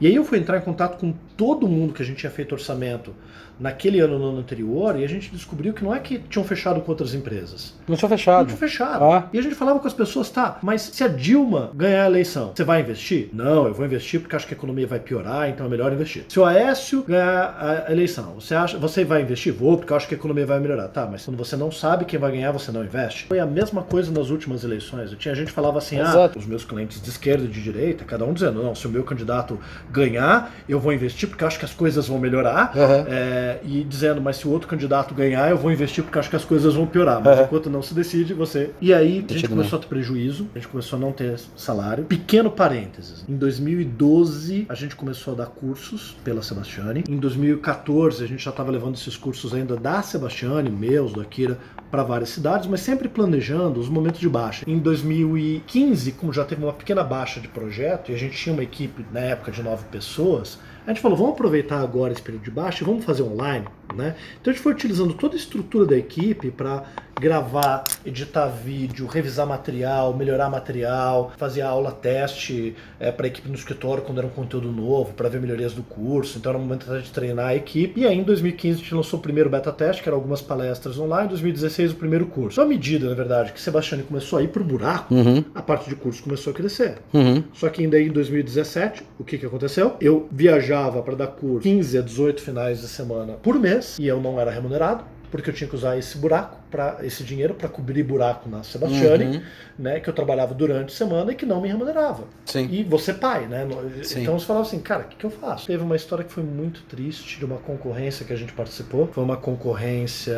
E aí eu fui entrar em contato com todo mundo que a gente tinha feito orçamento naquele ano no ano anterior e a gente descobriu que não é que tinham fechado com outras empresas. Não tinha fechado. Não tinha fechado. Ah. E a gente falava com as pessoas, tá, mas se a Dilma ganhar a eleição, você vai investir? Não, eu vou investir porque acho que a economia vai piorar, então é melhor investir. Se o Aécio ganhar a eleição, você acha, você vai investir? Vou, porque eu acho que a economia vai melhorar. Tá, mas quando você não sabe quem vai ganhar, você não investe. Foi a mesma coisa nas últimas eleições. Eu tinha gente que falava assim, ah, Exato. ah, os meus clientes de esquerda e de direita, cada um dizendo, não, se o meu candidato ganhar, eu vou investir porque acho que as coisas vão melhorar. Uhum. É, e dizendo, mas se o outro candidato ganhar, eu vou investir porque acho que as coisas vão piorar. Mas uhum. enquanto não se decide, você. E aí a gente começou a ter prejuízo, a gente começou a não ter salário. Pequeno parênteses. Em 2012, a gente começou a dar cursos pela Sebastiani. Em 2014, a gente já estava levando esses cursos ainda da Sebastiani, meus, do Akira, para várias cidades, mas sempre planejando os momentos de baixa. Em 2015, como já teve uma pequena baixa de projeto, e a gente tinha uma equipe na época de nove pessoas, a gente falou, vamos aproveitar agora esse período de baixa e vamos fazer online, né? Então a gente foi utilizando toda a estrutura da equipe para gravar, editar vídeo, revisar material, melhorar material, fazer aula teste é, para a equipe no escritório quando era um conteúdo novo, para ver melhorias do curso. Então era o momento de treinar a equipe. E aí em 2015 a gente lançou o primeiro beta teste, que eram algumas palestras online. Em 2016 o primeiro curso. À medida, na verdade, que Sebastião começou a ir para o buraco, uhum. a parte de curso começou a crescer. Uhum. Só que ainda em 2017, o que, que aconteceu? Eu viajava para dar curso 15 a 18 finais de semana por mês e eu não era remunerado porque eu tinha que usar esse buraco para esse dinheiro para cobrir buraco na Sebastiani, uhum. né, que eu trabalhava durante a semana e que não me remunerava. Sim. E você pai, né? Sim. Então você falava assim, cara, o que, que, eu faço? Teve uma história que foi muito triste de uma concorrência que a gente participou. Foi uma concorrência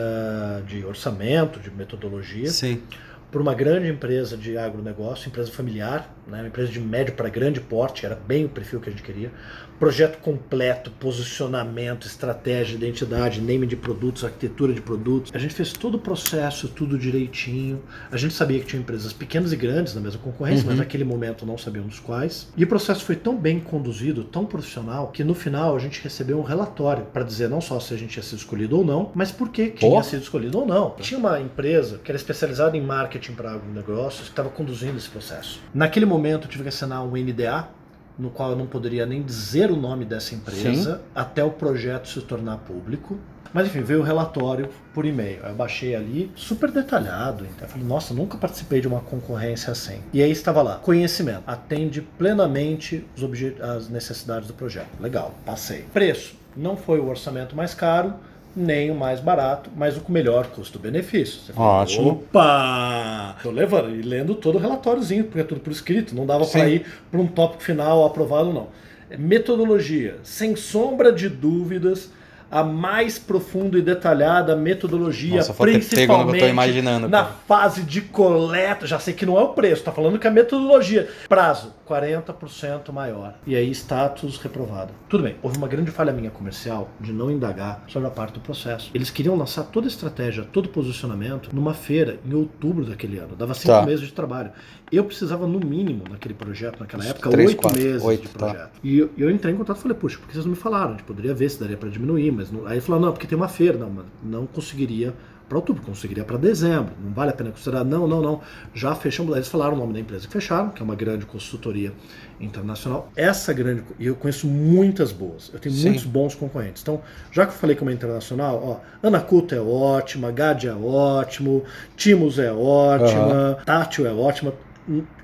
de orçamento, de metodologia. Sim por uma grande empresa de agronegócio, empresa familiar, né, uma empresa de médio para grande porte, era bem o perfil que a gente queria. Projeto completo, posicionamento, estratégia, identidade, name de produtos, arquitetura de produtos. A gente fez todo o processo, tudo direitinho. A gente sabia que tinha empresas pequenas e grandes na mesma concorrência, uhum. mas naquele momento não sabíamos quais. E o processo foi tão bem conduzido, tão profissional, que no final a gente recebeu um relatório para dizer não só se a gente tinha sido escolhido ou não, mas por que tinha sido escolhido ou não. Tinha uma empresa que era especializada em marketing para agronegócios que estava conduzindo esse processo. Naquele momento eu tive que assinar um NDA, no qual eu não poderia nem dizer o nome dessa empresa Sim. até o projeto se tornar público. Mas enfim, veio o relatório por e-mail. Eu baixei ali, super detalhado. Então, eu falei, nossa, nunca participei de uma concorrência assim. E aí estava lá: conhecimento, atende plenamente as necessidades do projeto. Legal, passei. Preço, não foi o orçamento mais caro, nem o mais barato, mas o com melhor custo-benefício. Ótimo. Opa! Tô levando e lendo todo o relatóriozinho, porque é tudo por escrito, não dava para ir para um tópico final aprovado, não. Metodologia, sem sombra de dúvidas, a mais profunda e detalhada metodologia, Nossa, principalmente imaginando, na fase de coleta. Já sei que não é o preço, tá falando que é a metodologia. Prazo, 40% maior. E aí, status reprovado. Tudo bem, houve uma grande falha minha comercial de não indagar sobre a parte do processo. Eles queriam lançar toda a estratégia, todo o posicionamento numa feira em outubro daquele ano. Dava cinco tá. meses de trabalho. Eu precisava, no mínimo, naquele projeto, naquela época, oito meses 8, de tá. projeto. Tá. E eu, eu, entrei em contato e falei, puxa, por que vocês não me falaram? A gente poderia ver se daria para diminuir, mas não... aí ele falou, não, porque tem uma feira. Não, mas não conseguiria para outubro, conseguiria para dezembro. Não vale a pena considerar. Não, não, não. Já fechamos. Eles falaram o nome da empresa que fecharam, que é uma grande consultoria internacional. Essa grande. E eu conheço muitas boas. Eu tenho Sim. muitos bons concorrentes. Então, já que eu falei que é uma internacional, ó, Anacuto é ótima, Gad é ótimo, Timos é ótima, uhum. Tátil é ótima.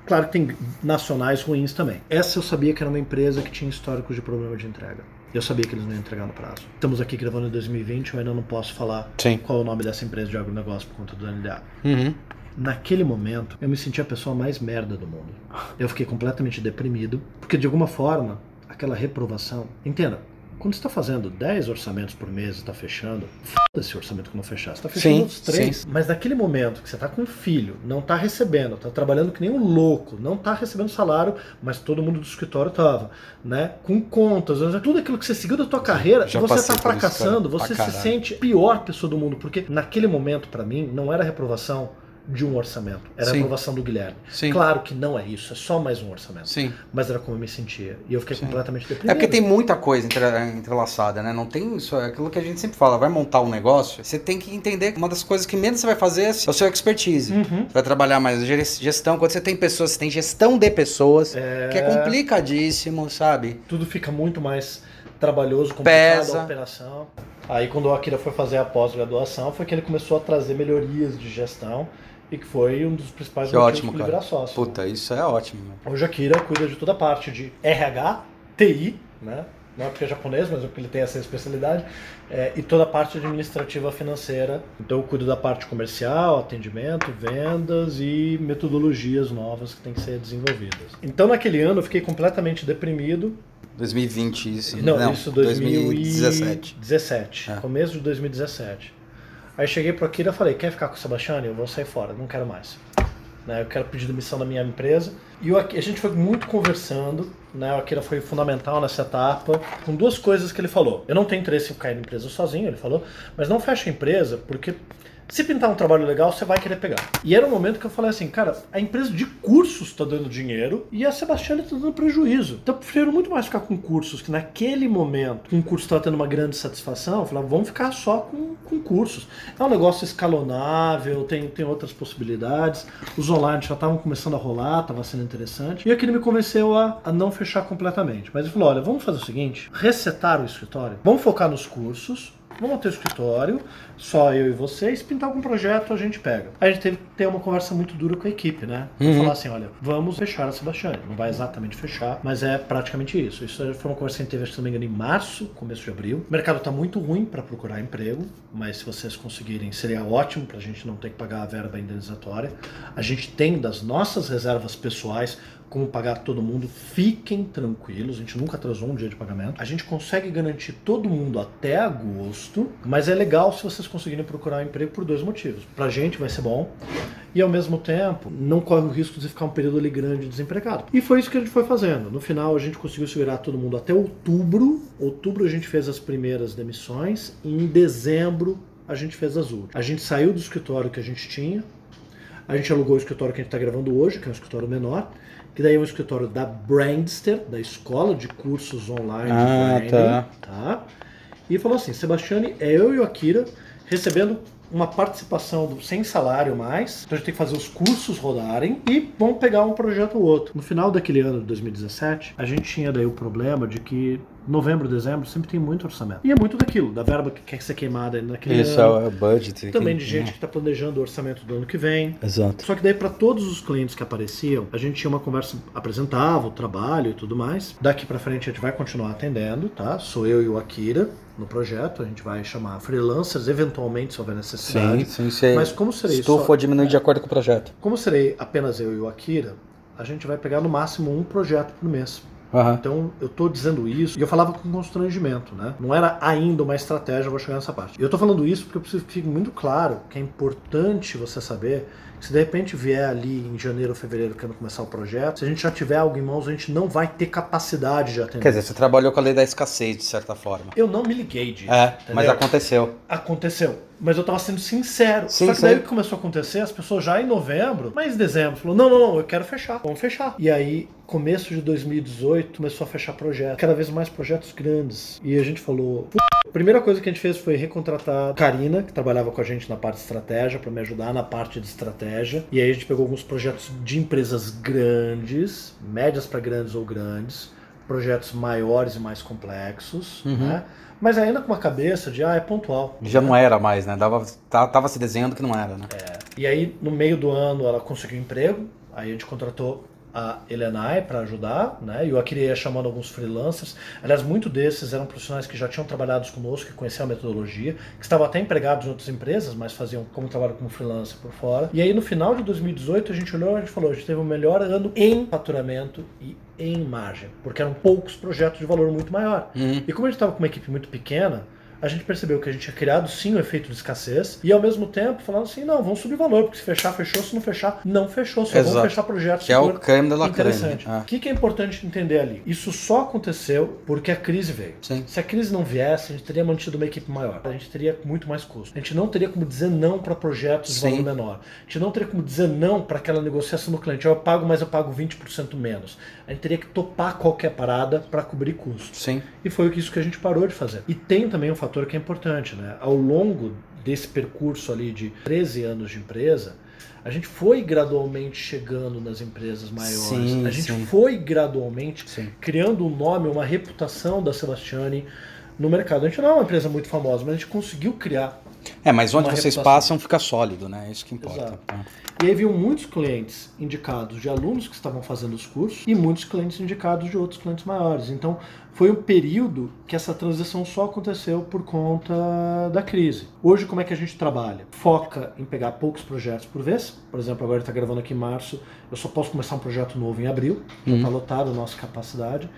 Claro que tem nacionais ruins também. Essa eu sabia que era uma empresa que tinha históricos de problema de entrega. Eu sabia que eles não iam entregar no prazo. Estamos aqui gravando em 2020, eu ainda não posso falar Sim. qual é o nome dessa empresa de agronegócio por conta do NDA. Uhum. Naquele momento, eu me senti a pessoa mais merda do mundo. Eu fiquei completamente deprimido, porque de alguma forma, aquela reprovação. Entenda, quando você está fazendo 10 orçamentos por mês e está fechando, foda-se o orçamento que não fechar. Você está fechando Sim, os três. Mas naquele momento que você está com um filho, não está recebendo, está trabalhando que nem um louco, não está recebendo salário, mas todo mundo do escritório estava, né? Com contas, tudo aquilo que você seguiu da tua carreira, Já você está isso, fracassando, cara, você se sente pior pessoa do mundo, porque naquele momento, para mim, não era reprovação de um orçamento, era a Sim. reprovação do Guilherme. Sim. Claro que não é isso, é só mais um orçamento. Sim. Mas era como eu me sentia. E eu fiquei Sim. completamente deprimido. É porque tem muita coisa entre- entrelaçada, né? Não tem isso, é aquilo que a gente sempre fala, vai montar um negócio, você tem que entender que uma das coisas que menos você vai fazer é o seu expertise. Uhum. Você vai trabalhar mais gestão, quando você tem pessoas, você tem gestão de pessoas, É... que é complicadíssimo, sabe? Tudo fica muito mais trabalhoso, complicado Pesa. a operação. Aí quando o Akira foi fazer a pós-graduação, foi que ele começou a trazer melhorias de gestão e que foi um dos principais Que motivos ótimo, para sócio. Puta, isso é ótimo. meu. Hoje a Akira cuida de toda a parte de RH, TI, né? Não é porque é japonês, mas é porque ele tem essa especialidade, é, e toda a parte administrativa financeira. Então eu cuido da parte comercial, atendimento, vendas e metodologias novas que têm que ser desenvolvidas. Então naquele ano eu fiquei completamente deprimido. 2020, isso. Não, isso 2017. 2017, É. começo de 2017. Aí cheguei pro Akira e falei, quer ficar com o Sebastião? Eu vou sair fora, não quero mais. Né, eu quero pedir demissão da minha empresa. E o a gente foi muito conversando, né? O Akira foi fundamental nessa etapa, com duas coisas que ele falou. Eu não tenho interesse em ficar na empresa sozinho, ele falou, mas não fecha a empresa, porque se pintar um trabalho legal, você vai querer pegar. E era um momento que eu falei assim, cara, a empresa de cursos está dando dinheiro e a Sebastiana está dando prejuízo. Então eu prefiro muito mais ficar com cursos, que naquele momento um curso estava tendo uma grande satisfação. Eu falei, vamos ficar só com, com cursos. É um negócio escalonável, tem, tem outras possibilidades. Os online já estavam começando a rolar, estava sendo interessante. E aquele me convenceu a, a não fechar completamente. Mas ele falou, olha, vamos fazer o seguinte, resetar o escritório. Vamos focar nos cursos, Vamos ter o escritório, só eu e vocês, pintar algum projeto a gente pega. A gente teve que ter uma conversa muito dura com a equipe, né? Uhum. Falar assim, olha, vamos fechar a Sebastião. Não vai exatamente fechar, mas é praticamente isso. Isso foi uma conversa que a gente teve, se não me engano, em março, começo de abril. O mercado tá muito ruim para procurar emprego, mas se vocês conseguirem, seria ótimo pra gente não ter que pagar a verba indenizatória. A gente tem das nossas reservas pessoais como pagar todo mundo, fiquem tranquilos, a gente nunca atrasou um dia de pagamento. A gente consegue garantir todo mundo até agosto, mas é legal se vocês conseguirem procurar um emprego por dois motivos. Pra gente vai ser bom e ao mesmo tempo não corre o risco de ficar um período ali grande desempregado. E foi isso que a gente foi fazendo. No final a gente conseguiu segurar todo mundo até outubro. Outubro a gente fez as primeiras demissões e em dezembro a gente fez as últimas. A gente saiu do escritório que a gente tinha, a gente alugou o escritório que a gente está gravando hoje, que é um escritório menor, que daí é um escritório da Brandster, da escola de cursos online Ah, de tá. branding, tá. E falou assim, Sebastiane, é eu e o Akira recebendo uma participação do- sem salário mais, então a gente tem que fazer os cursos rodarem e vamos pegar um projeto ou outro. No final daquele ano de 2017, a gente tinha daí o problema de que novembro, dezembro sempre tem muito orçamento. E é muito daquilo, da verba que quer ser queimada naquele Isso ano. é o budget. Também que- de gente que está planejando o orçamento do ano que vem. Exato. Só que daí para todos os clientes que apareciam, a gente tinha uma conversa, apresentava o trabalho e tudo mais. Daqui para frente a gente vai continuar atendendo, tá? Sou eu e o Akira no projeto, a gente vai chamar freelancers eventualmente se houver Sim, necessidade. sim, sim. Mas como serei Se tu for diminuir de acordo com o projeto. Como serei apenas eu e o Akira, a gente vai pegar no máximo um projeto por mês. Aham. Então eu tô dizendo isso e eu falava com constrangimento, né? Não era ainda uma estratégia, eu vou chegar nessa parte. E eu tô falando isso porque eu preciso que fique muito claro que é importante você saber se de repente vier ali em janeiro ou fevereiro querendo começar o projeto, se a gente já tiver algo em mãos, a gente não vai ter capacidade de atender. Quer dizer, você trabalhou com a lei da escassez, de certa forma. eu não me liguei disso. É, mas entendeu? aconteceu. Aconteceu. Mas eu tava sendo sincero. Sim, Só que daí sim. o que começou a acontecer, as pessoas já em novembro, mas em dezembro, falou: não, não, não, eu quero fechar, vamos fechar. E aí, começo de 2018, começou a fechar projetos, cada vez mais projetos grandes. E a gente falou. "Pô, A primeira coisa que a gente fez foi recontratar a Karina, que trabalhava com a gente na parte de estratégia, para me ajudar na parte de estratégia. E aí a gente pegou alguns projetos de empresas grandes, médias para grandes ou grandes, projetos maiores e mais complexos, Uhum. né? Mas ainda com uma cabeça de, ah, é pontual. Já não era mais, né? Dava, tava se desenhando que não era, né? E aí, no meio do ano, ela conseguiu emprego, aí a gente contratou a Elenai para ajudar, né? E o Akira ia chamando alguns freelancers. Aliás, muitos desses eram profissionais que já tinham trabalhado conosco, que conheciam a metodologia, que estavam até empregados em outras empresas, mas faziam como trabalho como freelancer por fora. E aí no final de 2018 a gente olhou e a gente falou, a gente teve o melhor ano em faturamento e em margem, porque eram poucos projetos de valor muito maior. Uhum. E como a gente estava com uma equipe muito pequena, a gente percebeu que a gente tinha criado sim o efeito de escassez e ao mesmo tempo falando assim, não, vamos subir valor, porque se fechar, fechou, se não fechar, não fechou, só Exato. vamos fechar projetos. Que é o creme da la interessante. Ah. O que, que é importante entender ali? Isso só aconteceu porque a crise veio. Sim. Se a crise não viesse, a gente teria mantido uma equipe maior. A gente teria muito mais custo. A gente não teria como dizer não para projetos de valor menor. A gente não teria como dizer não para aquela negociação do cliente. Eu pago, mas eu pago 20% menos. A gente teria que topar qualquer parada para cobrir custo. Sim. E foi isso que a gente parou de fazer. E tem também um fator que é importante importante, né? Ao longo desse percurso ali de 13 anos de empresa, a gente foi gradualmente chegando nas empresas maiores. Sim, a gente sim. foi gradualmente sim. criando um nome, uma reputação da Sebastiani no mercado. A gente não é uma empresa muito famosa, mas a gente conseguiu criar. É, mas onde vocês reputação. passam fica sólido, né? É isso que importa. Tá? E aí viu muitos clientes indicados de alunos que estavam fazendo os cursos e muitos clientes indicados de outros clientes maiores. Então foi um período que essa transição só aconteceu por conta da crise. Hoje, como é que a gente trabalha? Foca em pegar poucos projetos por vez. Por exemplo, agora está gravando aqui em março, eu só posso começar um projeto novo em abril, já está uhum. lotado a nossa capacidade.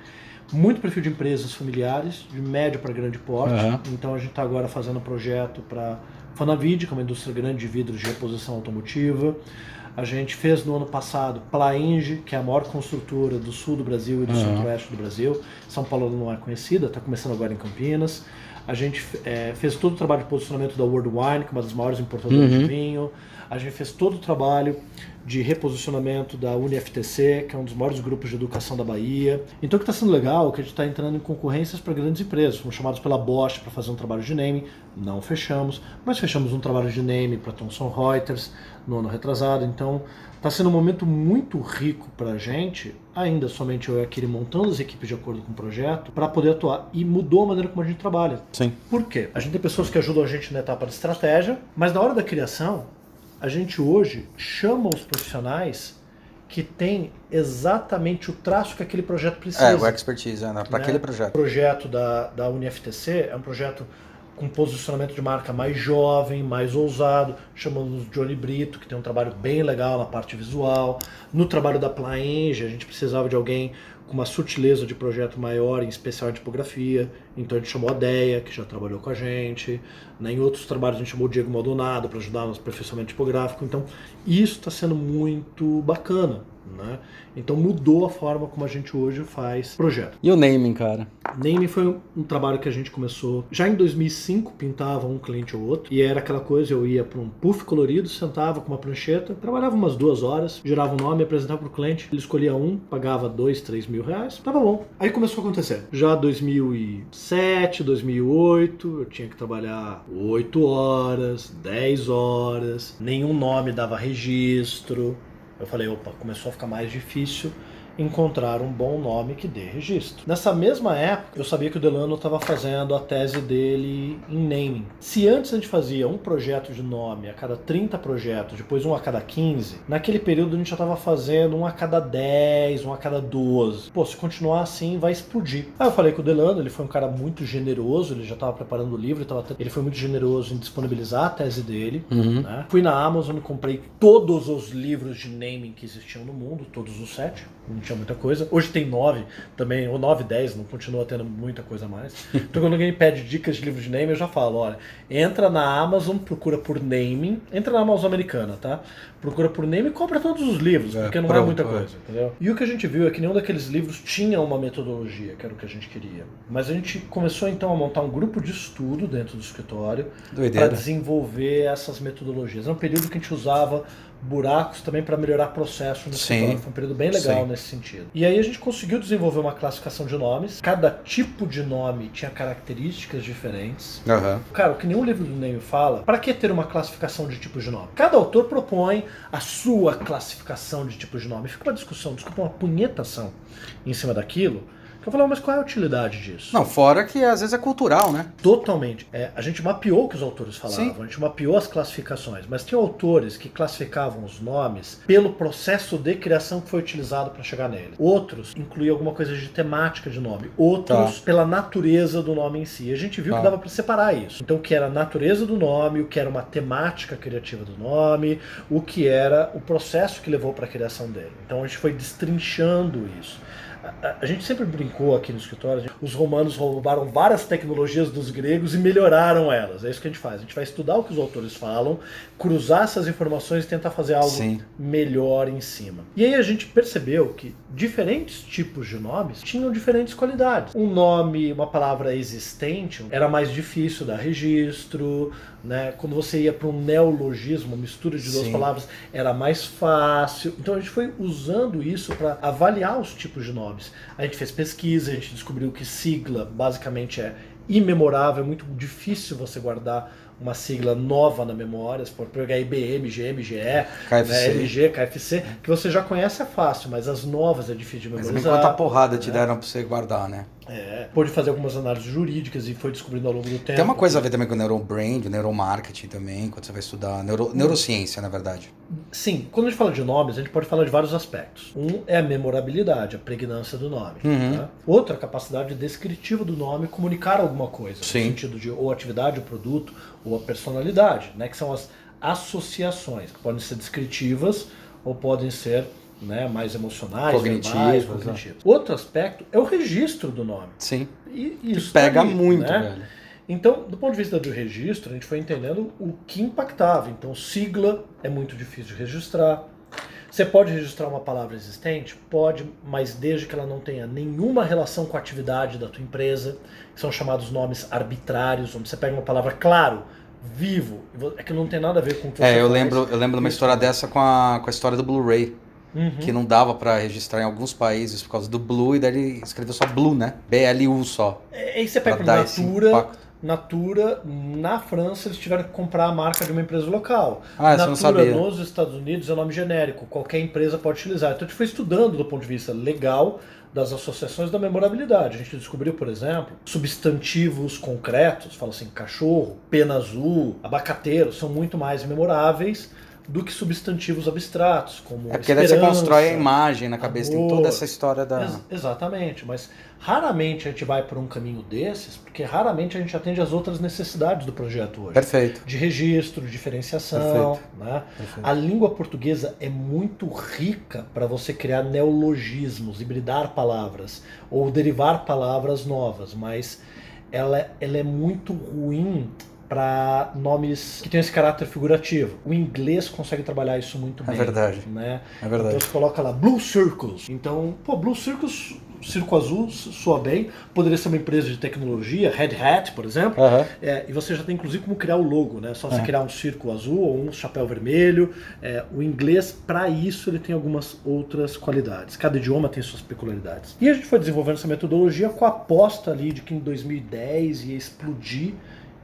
Muito perfil de empresas familiares, de médio para grande porte. Uhum. Então a gente está agora fazendo um projeto para Fanavid, que é uma indústria grande de vidros de reposição automotiva. A gente fez no ano passado Plainge, que é a maior construtora do sul do Brasil e do uhum. centro-oeste do Brasil. São Paulo não é conhecida, está começando agora em Campinas. A gente é, fez todo o trabalho de posicionamento da World Wine, que é uma das maiores importadoras uhum. de vinho. A gente fez todo o trabalho de reposicionamento da UniFTC, que é um dos maiores grupos de educação da Bahia. Então o que está sendo legal é que a gente está entrando em concorrências para grandes empresas. Fomos chamados pela Bosch para fazer um trabalho de name, não fechamos, mas fechamos um trabalho de name para Thomson Reuters no ano retrasado. Então está sendo um momento muito rico para a gente, ainda somente eu e a Kiri montando as equipes de acordo com o projeto, para poder atuar. E mudou a maneira como a gente trabalha. Sim. Por quê? A gente tem pessoas que ajudam a gente na etapa de estratégia, mas na hora da criação, a gente hoje chama os profissionais que têm exatamente o traço que aquele projeto precisa. É, o expertise, né? para né? aquele projeto. O projeto da, da UniFTC é um projeto com posicionamento de marca mais jovem, mais ousado. Chamamos Johnny Brito, que tem um trabalho bem legal na parte visual. No trabalho da Plaenge, a gente precisava de alguém com uma sutileza de projeto maior, em especial em tipografia. Então a gente chamou a Deia, que já trabalhou com a gente. Né? Em outros trabalhos a gente chamou o Diego Maldonado para ajudar no aperfeiçoamento tipográfico. Então isso está sendo muito bacana. Né? Então mudou a forma como a gente hoje faz projeto. E o naming, cara? Naming foi um trabalho que a gente começou já em 2005, pintava um cliente ou outro, e era aquela coisa, eu ia para um puff colorido, sentava com uma prancheta, trabalhava umas duas horas, girava o um nome, apresentava para o cliente, ele escolhia um, pagava dois, três mil reais, tava bom. Aí começou a acontecer. Já 2007, 2008, eu tinha que trabalhar 8 horas, 10 horas, nenhum nome dava registro, eu falei, opa, começou a ficar mais difícil encontrar um bom nome que dê registro. Nessa mesma época, eu sabia que o Delano estava fazendo a tese dele em naming. Se antes a gente fazia um projeto de nome a cada 30 projetos, depois um a cada 15, naquele período a gente já estava fazendo um a cada 10, um a cada 12. Pô, se continuar assim, vai explodir. Aí eu falei com o Delano, ele foi um cara muito generoso, ele já estava preparando o livro, ele foi muito generoso em disponibilizar a tese dele. Uhum. Né? Fui na Amazon e comprei todos os livros de naming que existiam no mundo, todos os sete não tinha muita coisa. Hoje tem nove também, ou nove, dez, não continua tendo muita coisa mais. Então quando alguém pede dicas de livro de naming, eu já falo, olha, entra na Amazon, procura por naming, entra na Amazon americana, tá? Procura por naming e compra todos os livros, é, porque não pronto, é muita coisa, é. entendeu? E o que a gente viu é que nenhum daqueles livros tinha uma metodologia, que era o que a gente queria. Mas a gente começou então a montar um grupo de estudo dentro do escritório para desenvolver essas metodologias. Era um período que a gente usava buracos também para melhorar processo no Sim. Foi um período bem legal Sim. nesse sentido. E aí a gente conseguiu desenvolver uma classificação de nomes. Cada tipo de nome tinha características diferentes. Uhum. Cara, o que nenhum livro do Neil fala, para que ter uma classificação de tipos de nome? Cada autor propõe a sua classificação de tipos de nome. Fica uma discussão, desculpa, uma punhetação em cima daquilo Eu falei, mas qual é a utilidade disso? Não, fora que às vezes é cultural, né? Totalmente. É, a gente mapeou o que os autores falavam, Sim. a gente mapeou as classificações, mas tinha autores que classificavam os nomes pelo processo de criação que foi utilizado para chegar nele. Outros incluíam alguma coisa de temática de nome, outros pela natureza do nome em si. E a gente viu Tá. que dava para separar isso. Então, o que era a natureza do nome, o que era uma temática criativa do nome, o que era o processo que levou para a criação dele. Então, a gente foi destrinchando isso. A- a- gente sempre brincou aqui no escritório, os romanos roubaram várias tecnologias dos gregos e melhoraram elas. É isso que a gente faz. A gente vai estudar o que os autores falam, cruzar essas informações e tentar fazer algo Sim. melhor em cima. E aí a gente percebeu que diferentes tipos de nomes tinham diferentes qualidades. Um nome, uma palavra existente, era mais difícil dar registro, né? Quando você ia para um neologismo, uma mistura de duas Sim. palavras, era mais fácil. Então a gente foi usando isso para avaliar os tipos de nomes. A gente fez pesquisa, a gente descobriu que sigla basicamente é imemorável, é muito difícil você guardar uma sigla nova na memória, se for pegar IBM, GM, GE, KFC. né, LG, KFC, que você já conhece é fácil, mas as novas é difícil de Mas memorizar. também quanta porrada te deram pra você guardar, né? É, pôde fazer algumas análises jurídicas e foi descobrindo ao longo do tempo. Tem uma coisa a ver também com o neurobrand, o neuromarketing também, quando você vai estudar neuro, neurociência, na verdade. Sim, quando a gente fala de nomes, a gente pode falar de vários aspectos. Um é a memorabilidade, a pregnância do nome. Uhum. Outro, a capacidade descritiva do nome comunicar alguma coisa. Sim. No sentido de ou atividade, o produto, ou a personalidade, né? Que são as associações, que podem ser descritivas ou podem ser né, mais emocionais, Cognitivas, verbais, né? cognitivas. Outro aspecto é o registro do nome. Sim. E isso Pega muito, né? velho. Então, do ponto de vista do registro, a gente foi entendendo o que impactava. Então, sigla é muito difícil de registrar. Você pode registrar uma palavra existente? Pode, mas desde que ela não tenha nenhuma relação com a atividade da tua empresa, que são chamados nomes arbitrários, onde você pega uma palavra claro, vivo, vo- é que não tem nada a ver com o que você É, eu faz. lembro, eu lembro de uma história dessa com a, com a história do Blu-ray, Uhum. que não dava pra registrar em alguns países por causa do Blue, e daí ele escreveu só Blue, né? B-L-U só. É, Aí você Pra pega esse Natura. Natura, na França, eles tiveram que comprar a marca de uma empresa local. Ah, eu não Natura sabia. nos Estados Unidos é nome genérico, qualquer empresa pode utilizar. Então a gente foi estudando do ponto de vista legal das associações da memorabilidade. A gente descobriu, por exemplo, substantivos concretos, fala assim, cachorro, pena azul, abacateiro, são muito mais memoráveis do que substantivos abstratos, como É porque daí você constrói a imagem na cabeça, tem amor. toda essa história da. Ex- exatamente, mas raramente a gente vai por um caminho desses, porque raramente a gente atende às outras necessidades do projeto hoje. Perfeito. De registro, diferenciação. Perfeito. Né? Perfeito. A língua portuguesa é muito rica para você criar neologismos, hibridar palavras ou derivar palavras novas, mas ela, ela é muito ruim para nomes que têm esse caráter figurativo. O inglês consegue trabalhar isso muito É bem. verdade. Né? É verdade. Então você coloca lá Blue Circles. Então, pô, Blue Circles, Circo Azul, soa bem. Poderia ser uma empresa de tecnologia, Red Hat, por exemplo. Aham. É, e você já tem inclusive como criar o logo, né? Só você É. criar um círculo azul ou um chapéu vermelho. É, o inglês, para isso, ele tem algumas outras qualidades. Cada idioma tem suas peculiaridades. E a gente foi desenvolvendo essa metodologia com a aposta ali de que em 2010 ia explodir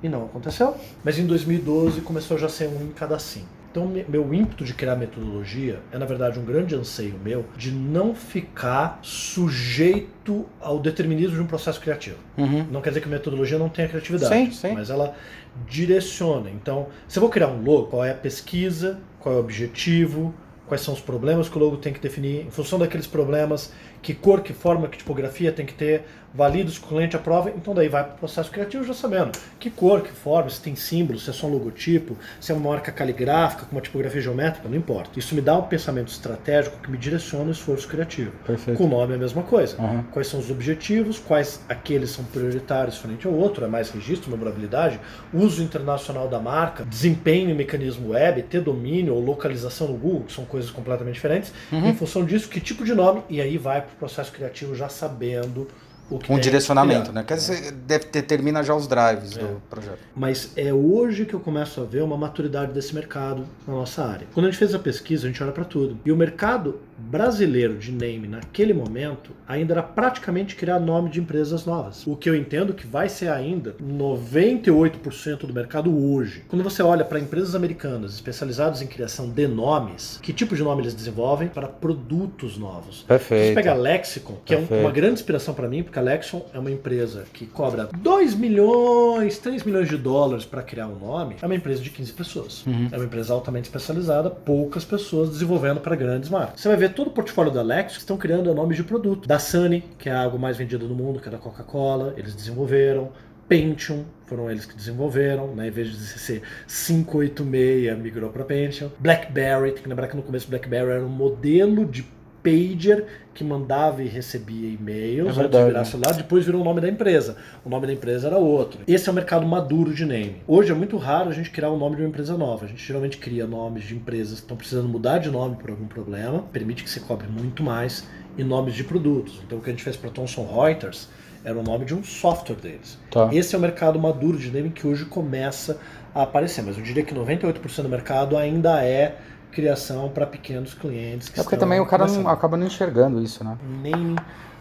e não aconteceu. Mas em 2012 começou já a ser um em cada cinco. Então, me- meu ímpeto de criar metodologia é, na verdade, um grande anseio meu de não ficar sujeito ao determinismo de um processo criativo. Uhum. Não quer dizer que a metodologia não tenha criatividade, Sim, sim. mas ela direciona. Então, se eu vou criar um logo, qual é a pesquisa, qual é o objetivo, quais são os problemas que o logo tem que definir, em função daqueles problemas, que cor, que forma, que tipografia tem que ter, validos que o cliente aprova, então daí vai para o processo criativo já sabendo que cor, que forma, se tem símbolo, se é só um logotipo, se é uma marca caligráfica com uma tipografia geométrica, não importa. Isso me dá um pensamento estratégico que me direciona o esforço criativo. Perfeito. Com o nome é a mesma coisa. Uhum. Quais são os objetivos, quais aqueles são prioritários frente ao outro, é mais registro, memorabilidade, uso internacional da marca, desempenho em mecanismo web, ter domínio ou localização no Google, que são coisas completamente diferentes. Uhum. Em função disso, que tipo de nome? E aí vai para o processo criativo já sabendo Um que direcionamento, né? Quer dizer, deve determina já os drives do projeto. Mas é hoje que eu começo a ver uma maturidade desse mercado na nossa área. Quando a gente fez a pesquisa, a gente olha para tudo. E o mercado brasileiro de name naquele momento ainda era praticamente criar nome de empresas novas. O que eu entendo que vai ser ainda 98% do mercado hoje. Quando você olha para empresas americanas especializadas em criação de nomes, que tipo de nome eles desenvolvem para produtos novos? Perfeito. Você pega a Lexicon, que Perfeito. é uma grande inspiração para mim, porque a Lexicon é uma empresa que cobra 2 milhões, 3 milhões de dólares para criar um nome. É uma empresa de 15 pessoas. Uhum. É uma empresa altamente especializada, poucas pessoas desenvolvendo para grandes marcas. Você vai ver todo o portfólio da Lexus que estão criando nomes de produto. Da Sunny, que é a água mais vendida do mundo, que é da Coca-Cola, eles desenvolveram. Pentium, foram eles que desenvolveram, né? em vez de ser 586, migrou para Pentium. BlackBerry, tem que lembrar que no começo BlackBerry era um modelo de pager que mandava e recebia e-mails é antes de virar celular, depois virou o nome da empresa. O nome da empresa era outro. Esse é o mercado maduro de name. Hoje é muito raro a gente criar o um nome de uma empresa nova. A gente geralmente cria nomes de empresas que estão precisando mudar de nome por algum problema, permite que você cobre muito mais, e nomes de produtos. Então o que a gente fez para Thomson Reuters era o nome de um software deles. Tá. Esse é o mercado maduro de naming que hoje começa a aparecer, mas eu diria que 98% do mercado ainda é criação para pequenos clientes. é porque também o cara não, acaba não enxergando isso, né? Nem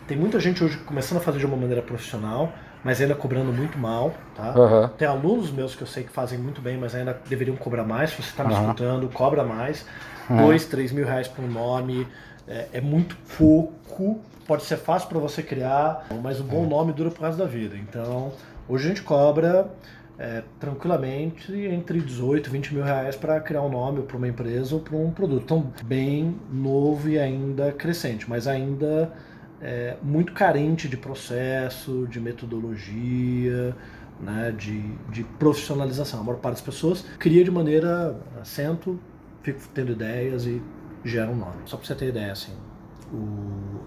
tem muita gente hoje começando a fazer de uma maneira profissional, mas ainda cobrando muito mal, tá? Uhum. Tem alunos meus que eu sei que fazem muito bem, mas ainda deveriam cobrar mais. Se você está me uhum. escutando, cobra mais. Uhum. Dois, três mil reais por nome é, é muito pouco. Pode ser fácil para você criar, mas um bom nome dura por causa da vida. Então, hoje a gente cobra é, tranquilamente entre 18 e 20 mil reais para criar um nome para uma empresa ou para um produto. Então, bem novo e ainda crescente, mas ainda é, muito carente de processo, de metodologia, né, de, de profissionalização. A maior parte das pessoas cria de maneira assento, fico tendo ideias e gera um nome. Só para você ter ideia, assim, o,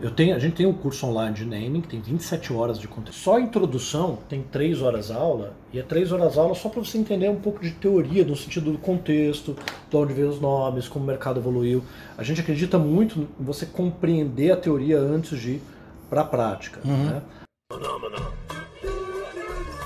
eu tenho, a gente tem um curso online de naming, que tem 27 horas de conteúdo. Só a introdução tem 3 horas aula, e é 3 horas aula só para você entender um pouco de teoria, no sentido do contexto, de onde veio os nomes, como o mercado evoluiu. A gente acredita muito em você compreender a teoria antes de ir para a prática. Uhum. Né?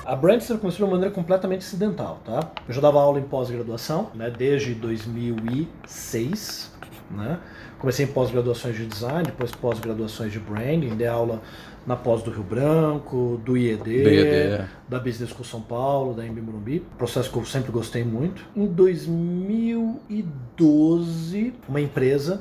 A Brandster começou de uma maneira completamente acidental, tá? Eu já dava aula em pós-graduação, né, desde 2006, né? Comecei em pós-graduações de design, depois pós-graduações de branding, dei aula na pós do Rio Branco, do IED, do IED. da Business School São Paulo, da Embi Morumbi, processo que eu sempre gostei muito. Em 2012, uma empresa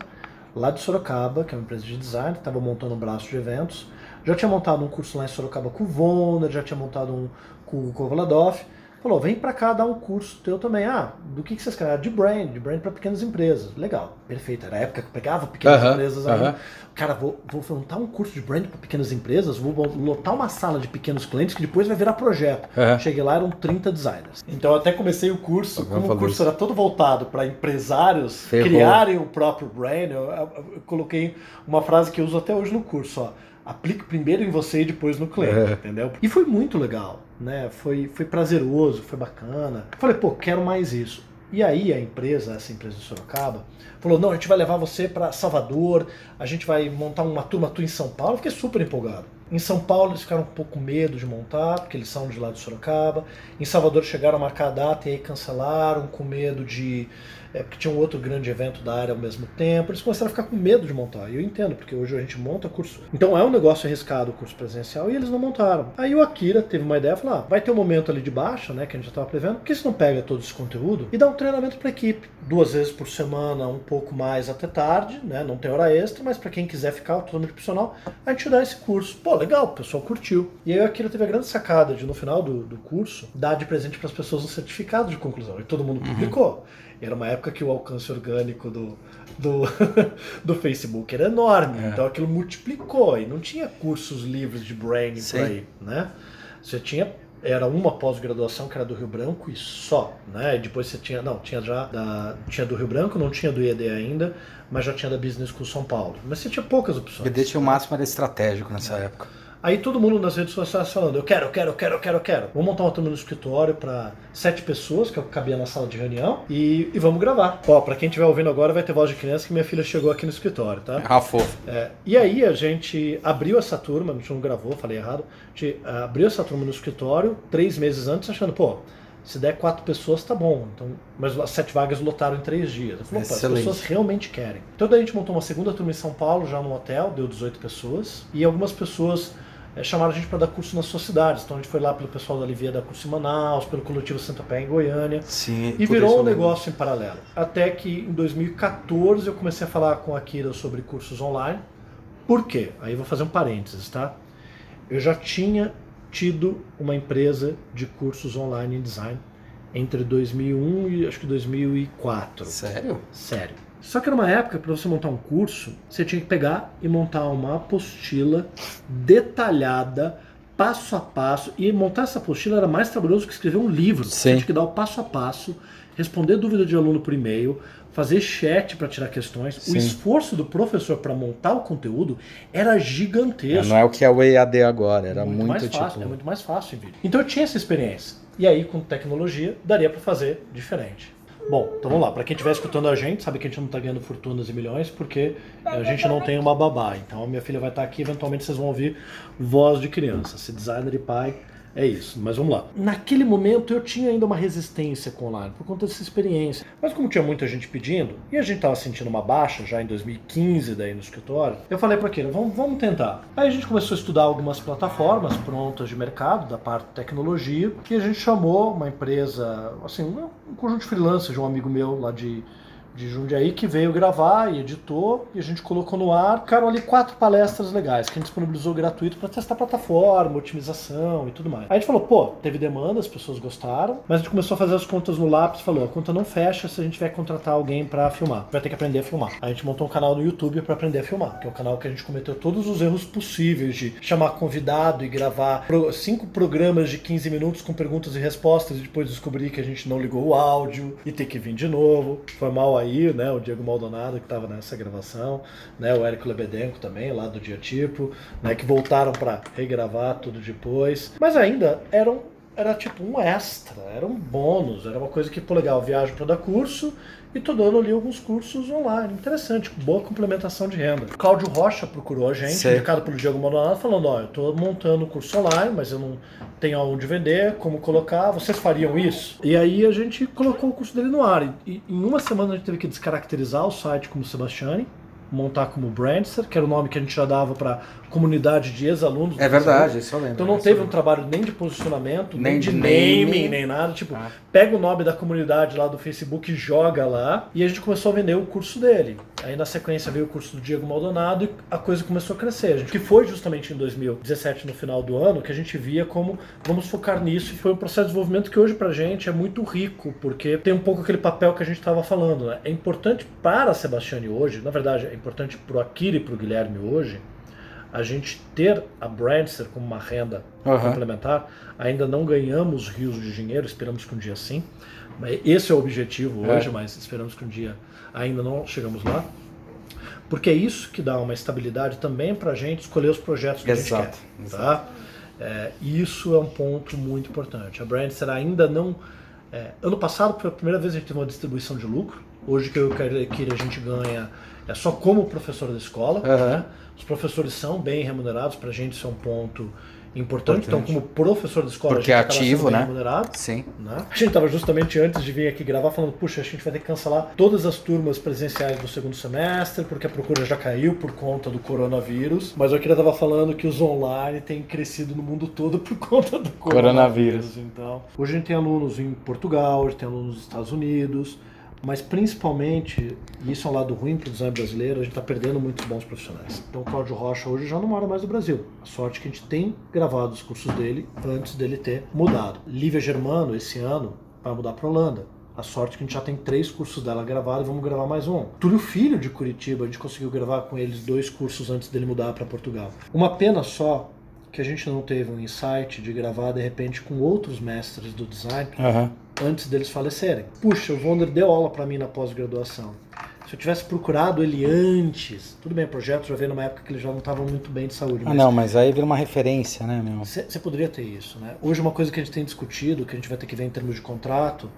lá de Sorocaba, que é uma empresa de design, estava montando um braço de eventos, já tinha montado um curso lá em Sorocaba com o Vonda, já tinha montado um com o Kovaladoff, Falou, vem para cá dar um curso teu também. Ah, do que, que vocês querem? Ah, de brand, de brand para pequenas empresas. Legal, perfeito. Era a época que eu pegava pequenas empresas aí. Cara, vou, vou montar um curso de brand para pequenas empresas, vou lotar uma sala de pequenos clientes que depois vai virar projeto. Cheguei lá, eram 30 designers. Então eu até comecei o curso, como o curso isso. era todo voltado para empresários Ferrou. criarem o próprio brand, eu, eu, eu coloquei uma frase que eu uso até hoje no curso, ó aplique primeiro em você e depois no cliente, é. entendeu? E foi muito legal, né? Foi, foi prazeroso, foi bacana. Falei, pô, quero mais isso. E aí a empresa, essa empresa de Sorocaba, falou: não, a gente vai levar você para Salvador, a gente vai montar uma turma tua em São Paulo. Eu fiquei super empolgado. Em São Paulo eles ficaram um pouco com medo de montar, porque eles são de lá de Sorocaba. Em Salvador chegaram a marcar a data e aí cancelaram, com medo de é, porque tinha um outro grande evento da área ao mesmo tempo. Eles começaram a ficar com medo de montar. E eu entendo, porque hoje a gente monta curso. Então é um negócio arriscado o curso presencial e eles não montaram. Aí o Akira teve uma ideia, falou: ah, vai ter um momento ali de baixa, né, que a gente já estava prevendo, por que você não pega todo esse conteúdo e dá um treinamento para equipe? Duas vezes por semana, um pouco mais até tarde, né, não tem hora extra, mas para quem quiser ficar totalmente profissional, a gente dá esse curso. Pô, legal, o pessoal curtiu. E aí o Akira teve a grande sacada de, no final do, do curso, dar de presente para as pessoas um certificado de conclusão. E todo mundo uhum. publicou. Uhum. Era uma época que o alcance orgânico do, do, do Facebook era enorme. É. Então aquilo multiplicou e não tinha cursos livres de branding Sim. por aí, né? Você tinha era uma pós-graduação que era do Rio Branco e só, né? E depois você tinha, não, tinha já da, tinha do Rio Branco, não tinha do IED ainda, mas já tinha da Business School São Paulo. Mas você tinha poucas opções. O IED tinha o máximo era estratégico nessa época. Aí todo mundo nas redes sociais falando, eu quero, eu quero, eu quero, eu quero, eu quero. Vamos montar uma turma no escritório para sete pessoas, que eu cabia na sala de reunião, e, e vamos gravar. Ó, pra quem estiver ouvindo agora, vai ter voz de criança que minha filha chegou aqui no escritório, tá? Ah, fofo. É, e aí a gente abriu essa turma, a gente não gravou, falei errado, a gente abriu essa turma no escritório três meses antes, achando, pô, Se der quatro pessoas, tá bom. Então, mas as sete vagas lotaram em três dias. Eu falei, "Opa, as pessoas realmente querem. Então daí a gente montou uma segunda turma em São Paulo, já no hotel, deu 18 pessoas. E algumas pessoas eh, chamaram a gente para dar curso nas suas cidades. Então a gente foi lá pelo pessoal da Livia dar curso em Manaus, pelo coletivo Santa Pé em Goiânia. Sim. E virou um negócio em paralelo. Até que em 2014 eu comecei a falar com a Kira sobre cursos online. Por quê? Aí vou fazer um parênteses, tá? Eu já tinha tido uma empresa de cursos online em design entre 2001 e acho que 2004. Sério? Sério. Só que era uma época, para você montar um curso, você tinha que pegar e montar uma apostila detalhada, passo a passo. E montar essa apostila era mais trabalhoso que escrever um livro. Você Sim. tinha que dar o passo a passo, responder dúvida de aluno por e-mail, fazer chat para tirar questões. Sim. O esforço do professor para montar o conteúdo era É, gigantesco. não é o que é o EAD agora, era muito, mais tipo. fácil, é muito mais fácil em vídeo. Então eu tinha essa experiência. E aí, com tecnologia, daria para fazer diferente. Bom, então vamos lá. Para quem estiver escutando a gente, sabe que a gente não está ganhando fortunas e milhões porque a gente não tem uma babá. Então a minha filha vai estar aqui, eventualmente vocês vão ouvir voz de criança. Se designer e pai é isso. Mas vamos lá. Naquele momento eu tinha ainda uma resistência com o online por conta dessa experiência. Mas como tinha muita gente pedindo e a gente estava sentindo uma baixa já em 2015 daí no escritório, eu falei para aquele, vamos, vamos tentar. Aí a gente começou a estudar algumas plataformas prontas de mercado da parte de tecnologia e a gente chamou uma empresa, assim, um conjunto de freelancers de um amigo meu lá de de Jundiaí que veio gravar e editou e a gente colocou no ar. Ficaram ali quatro palestras legais que a gente disponibilizou gratuito para testar a plataforma, otimização e tudo mais. Aí a gente falou, pô, teve demanda, as pessoas gostaram, mas a gente começou a fazer as contas no lápis e falou, a conta não fecha se a gente vai contratar alguém para filmar. Vai ter que aprender a filmar. Aí a gente montou um canal no YouTube para aprender a filmar, que é o canal que a gente cometeu todos os erros possíveis de chamar convidado e gravar cinco programas de 15 minutos com perguntas e respostas e depois descobrir que a gente não ligou o áudio e ter que vir de novo. Foi mal aí, né? O Diego Maldonado que estava nessa gravação, né? O Érico Lebedenko também, lá do Dia Tipo, né? Que voltaram para regravar tudo depois. Mas ainda eram era tipo um extra, era um bônus, era uma coisa que, pô, legal, viajo para dar curso e tô dando ali alguns cursos online. Interessante, boa complementação de renda. Cláudio Rocha procurou a gente, Sei. indicado pelo Diego Maldonado, falando, ó, eu tô montando curso online, mas eu não tenho aonde vender, como colocar, vocês fariam isso? E aí a gente colocou o curso dele no ar. E, e em uma semana a gente teve que descaracterizar o site como Sebastiani, montar como Brandster, que era o nome que a gente já dava para comunidade de ex-alunos. É verdade, isso eu lembro. Então não teve um trabalho nem de posicionamento, nem, Nem de naming, naming. nem nada. Tipo, Ah. pega o nome da comunidade lá do Facebook e joga lá. E a gente começou a vender o curso dele. Aí na sequência veio o curso do Diego Maldonado e a coisa começou a crescer. A gente, que foi justamente em 2017, no final do ano, que a gente via como vamos focar nisso. E foi um processo de desenvolvimento que hoje pra gente é muito rico, porque tem um pouco aquele papel que a gente estava falando. Né? É importante para a Sebastiane hoje, na verdade é importante pro Akira e pro Guilherme hoje, a gente ter a Brandster como uma renda Aham. complementar. Ainda não ganhamos rios de dinheiro, esperamos que um dia sim. Mas Esse é o objetivo É. hoje, mas esperamos que um dia ainda não chegamos lá. Porque é isso que dá uma estabilidade também para a gente escolher os projetos que Exato, a gente quer. Tá? É, isso é um ponto muito importante. A Brandster ainda não. é, ano passado, pela primeira vez, a gente teve uma distribuição de lucro. Hoje, que eu quero que a gente ganha é só como professor da escola. Aham. né? Os professores são bem remunerados, para a gente isso é um ponto importante. Então, como professor da escola, Porque a é gente acaba ativo, sendo bem né? remunerado. Sim. né? A gente estava justamente antes de vir aqui gravar falando, puxa, a gente vai ter que cancelar todas as turmas presenciais do segundo semestre, porque a procura já caiu por conta do coronavírus. Mas eu queria estava falando que os online têm crescido no mundo todo por conta do Coronavírus. coronavírus. Então, hoje a gente tem alunos em Portugal, gente tem alunos nos Estados Unidos, mas principalmente, e isso é um lado ruim para o design brasileiro, a gente está perdendo muitos bons profissionais. Então o Cláudio Rocha hoje já não mora mais no Brasil. A sorte é que a gente tem gravado os cursos dele antes dele ter mudado. Lívia Germano, esse ano, vai mudar para Holanda. A sorte é que a gente já tem três cursos dela gravados e vamos gravar mais um. Túlio Filho de Curitiba, a gente conseguiu gravar com eles dois cursos antes dele mudar para Portugal. Uma pena só que a gente não teve um insight de gravar de repente com outros mestres do design Aham. Antes deles falecerem. Puxa, o Wonder deu aula para mim na pós-graduação. Se eu tivesse procurado ele antes, tudo bem, o projeto já veio numa época que ele já não estava muito bem de saúde, Ah, não, mas aí vira uma referência, né, meu? você poderia ter isso, né? Hoje uma coisa que a gente tem discutido, que a gente vai ter que ver em termos de contrato,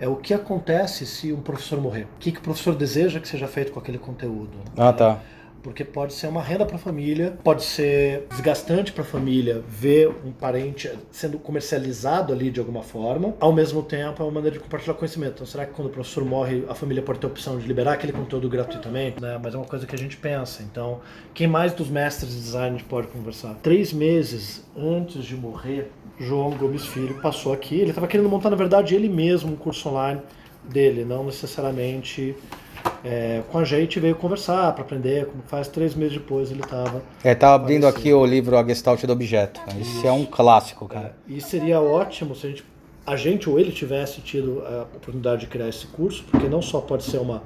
é o que acontece se um professor morrer. O que, que o professor deseja que seja feito com aquele conteúdo? Ah, tá. Porque pode ser uma renda para a família, pode ser desgastante para a família ver um parente sendo comercializado ali de alguma forma. Ao mesmo tempo, é uma maneira de compartilhar conhecimento. Então, será que quando o professor morre, a família pode ter a opção de liberar aquele conteúdo gratuitamente? Né? Mas é uma coisa que a gente pensa. Então, quem mais dos mestres de design pode conversar? Três meses antes de morrer, João Gomes Filho passou aqui. Ele estava querendo montar, na verdade, ele mesmo um curso online dele, não necessariamente é, com a gente, veio conversar para aprender como faz. Três meses depois ele estava. É, tá abrindo aqui o livro A Gestalt do Objeto. Esse é um clássico, cara. É, e seria ótimo se a gente, a gente ou ele tivesse tido a oportunidade de criar esse curso, porque não só pode ser uma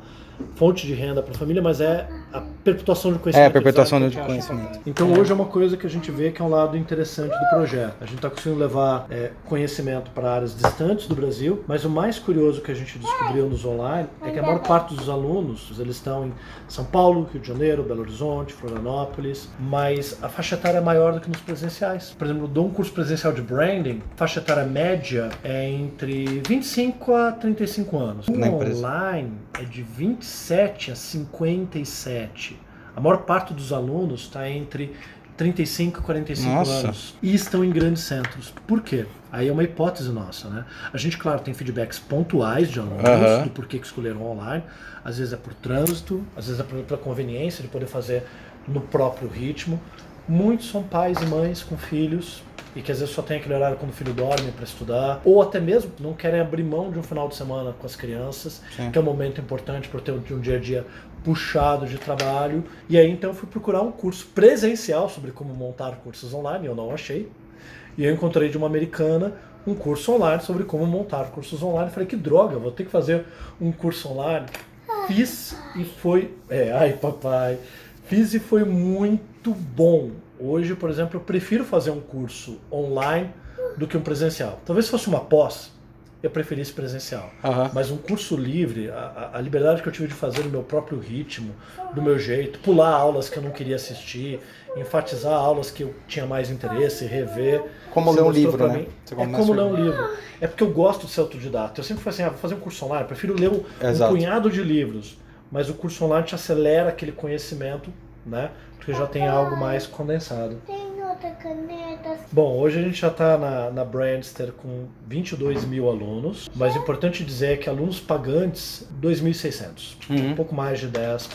fonte de renda para a família, mas é a perpetuação de conhecimento. É, a perpetuação de conhecimento. Então hoje é uma coisa que a gente vê que é um lado interessante do projeto. A gente está conseguindo levar é, conhecimento para áreas distantes do Brasil, mas o mais curioso que a gente descobriu nos online é que a maior parte dos alunos, eles estão em São Paulo, Rio de Janeiro, Belo Horizonte, Florianópolis, mas a faixa etária é maior do que nos presenciais. Por exemplo, eu dou um curso presencial de branding, faixa etária média é entre 25 a 35 anos. O online é de 27 a 57. A maior parte dos alunos está entre 35 e 45 nossa. anos e estão em grandes centros. Por quê? Aí é uma hipótese nossa, né? A gente, claro, tem feedbacks pontuais de alunos uhum. do porquê que escolheram online. Às vezes é por trânsito, às vezes é pela conveniência de poder fazer no próprio ritmo. Muitos são pais e mães com filhos e que às vezes só tem aquele horário quando o filho dorme para estudar, ou até mesmo não querem abrir mão de um final de semana com as crianças, Sim. que é um momento importante para ter um dia a dia puxado de trabalho. E aí então eu fui procurar um curso presencial sobre como montar cursos online, eu não achei. E eu encontrei de uma americana um curso online sobre como montar cursos online. Falei, que droga, vou ter que fazer um curso online. Fiz e foi. É, ai papai. Fiz e foi muito bom. Hoje, por exemplo, eu prefiro fazer um curso online do que um presencial. Talvez fosse uma pós, eu preferisse presencial. Uhum. Mas um curso livre, a, a, liberdade que eu tive de fazer no meu próprio ritmo, do meu jeito, pular aulas que eu não queria assistir, enfatizar aulas que eu tinha mais interesse, rever. Como ler um livro, né? é como ler um livro. É porque eu gosto de ser autodidata. Eu sempre falei assim, ah, vou fazer um curso online, eu prefiro ler um, um punhado de livros. Mas o curso online te acelera aquele conhecimento, né? Porque já tem algo mais condensado. Tem outra caneta. Bom, hoje a gente já está na, na Brandster com 22 mil alunos, mas é importante dizer que alunos pagantes, 2.600, uhum. um pouco mais de 10%.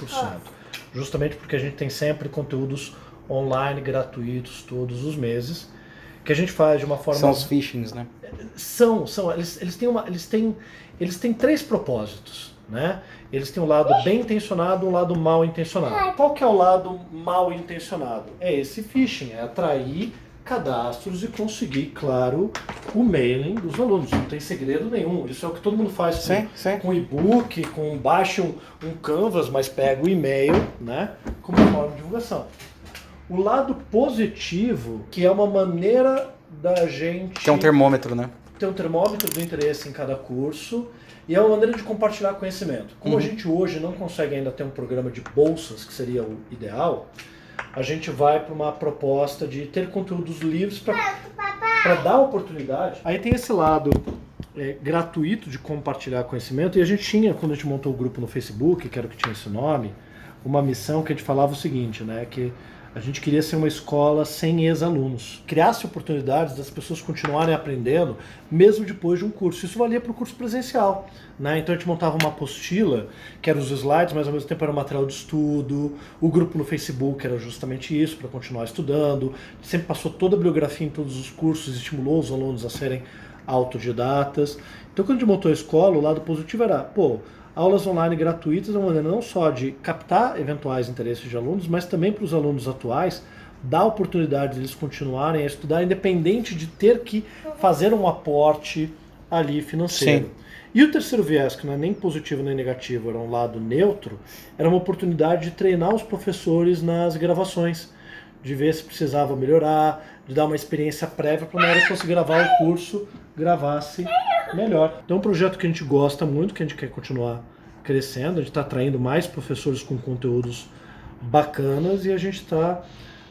Justamente porque a gente tem sempre conteúdos online gratuitos todos os meses, que a gente faz de uma forma... São os phishings, né? São, são. Eles, eles, têm uma, eles, têm, eles têm três propósitos. Né? Eles têm um lado bem intencionado e um lado mal intencionado. Qual que é o lado mal intencionado? É esse phishing, é atrair cadastros e conseguir, claro, o mailing dos alunos. Não tem segredo nenhum. Isso é o que todo mundo faz sim, com, sim. com e-book, com baixa um, um Canvas, mas pega o e-mail, né? Como forma de divulgação. O lado positivo, que é uma maneira da gente. Que é um termômetro, né? Ter um termômetro do interesse em cada curso e é uma maneira de compartilhar conhecimento. Como uhum. a gente hoje não consegue ainda ter um programa de bolsas, que seria o ideal, a gente vai para uma proposta de ter conteúdos livres para dar oportunidade. Aí tem esse lado é, gratuito de compartilhar conhecimento. E a gente tinha, quando a gente montou o grupo no Facebook, que era o que tinha esse nome, uma missão que a gente falava o seguinte, né? Que a gente queria ser uma escola sem ex-alunos. Criasse oportunidades das pessoas continuarem aprendendo, mesmo depois de um curso. Isso valia para o curso presencial. Né? Então a gente montava uma apostila, que eram os slides, mas ao mesmo tempo era um material de estudo. O grupo no Facebook era justamente isso, para continuar estudando. Sempre passou toda a bibliografia em todos os cursos, estimulou os alunos a serem autodidatas. Então quando a gente montou a escola, o lado positivo era, pô, aulas online gratuitas é uma maneira não só de captar eventuais interesses de alunos, mas também para os alunos atuais dar oportunidade de eles continuarem a estudar, independente de ter que fazer um aporte ali financeiro. Sim. E o terceiro viés, que não é nem positivo nem negativo, era um lado neutro, era uma oportunidade de treinar os professores nas gravações, de ver se precisava melhorar, de dar uma experiência prévia para na hora que fosse gravar o curso, gravasse melhor. Então é um projeto que a gente gosta muito, que a gente quer continuar crescendo, a gente está atraindo mais professores com conteúdos bacanas e a gente está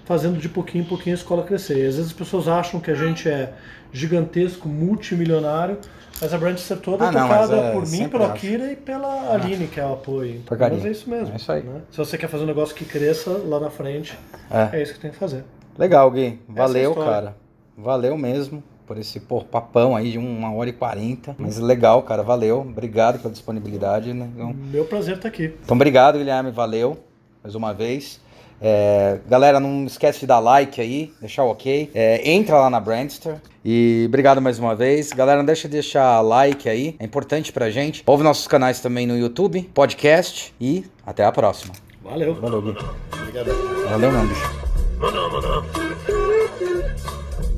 fazendo de pouquinho em pouquinho a escola crescer. E às vezes as pessoas acham que a gente é gigantesco, multimilionário, mas a Brandster toda Ah, é não, tocada é, por mim, pelo. Akira e pela Aline, que é o apoio. Porcaria. Mas é isso mesmo. É isso aí. né? Se você quer fazer um negócio que cresça lá na frente, É. é isso que tem que fazer. Legal, Gui. É Valeu, história. cara. Valeu mesmo por esse pô, papão aí de uma hora e quarenta. Mas legal, cara. Valeu. Obrigado pela disponibilidade. Né? Então, Meu prazer estar aqui. então, obrigado, Guilherme. Valeu mais uma vez. É, galera, não esquece de dar like aí, deixar o ok. É, entra lá na Brandster. E obrigado mais uma vez. Galera, não deixa de deixar like aí, é importante pra gente. Ouve nossos canais também no YouTube, podcast e até a próxima. Valeu. Valeu, Gui. Obrigadão. Valeu, bicho.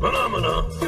Phenomena.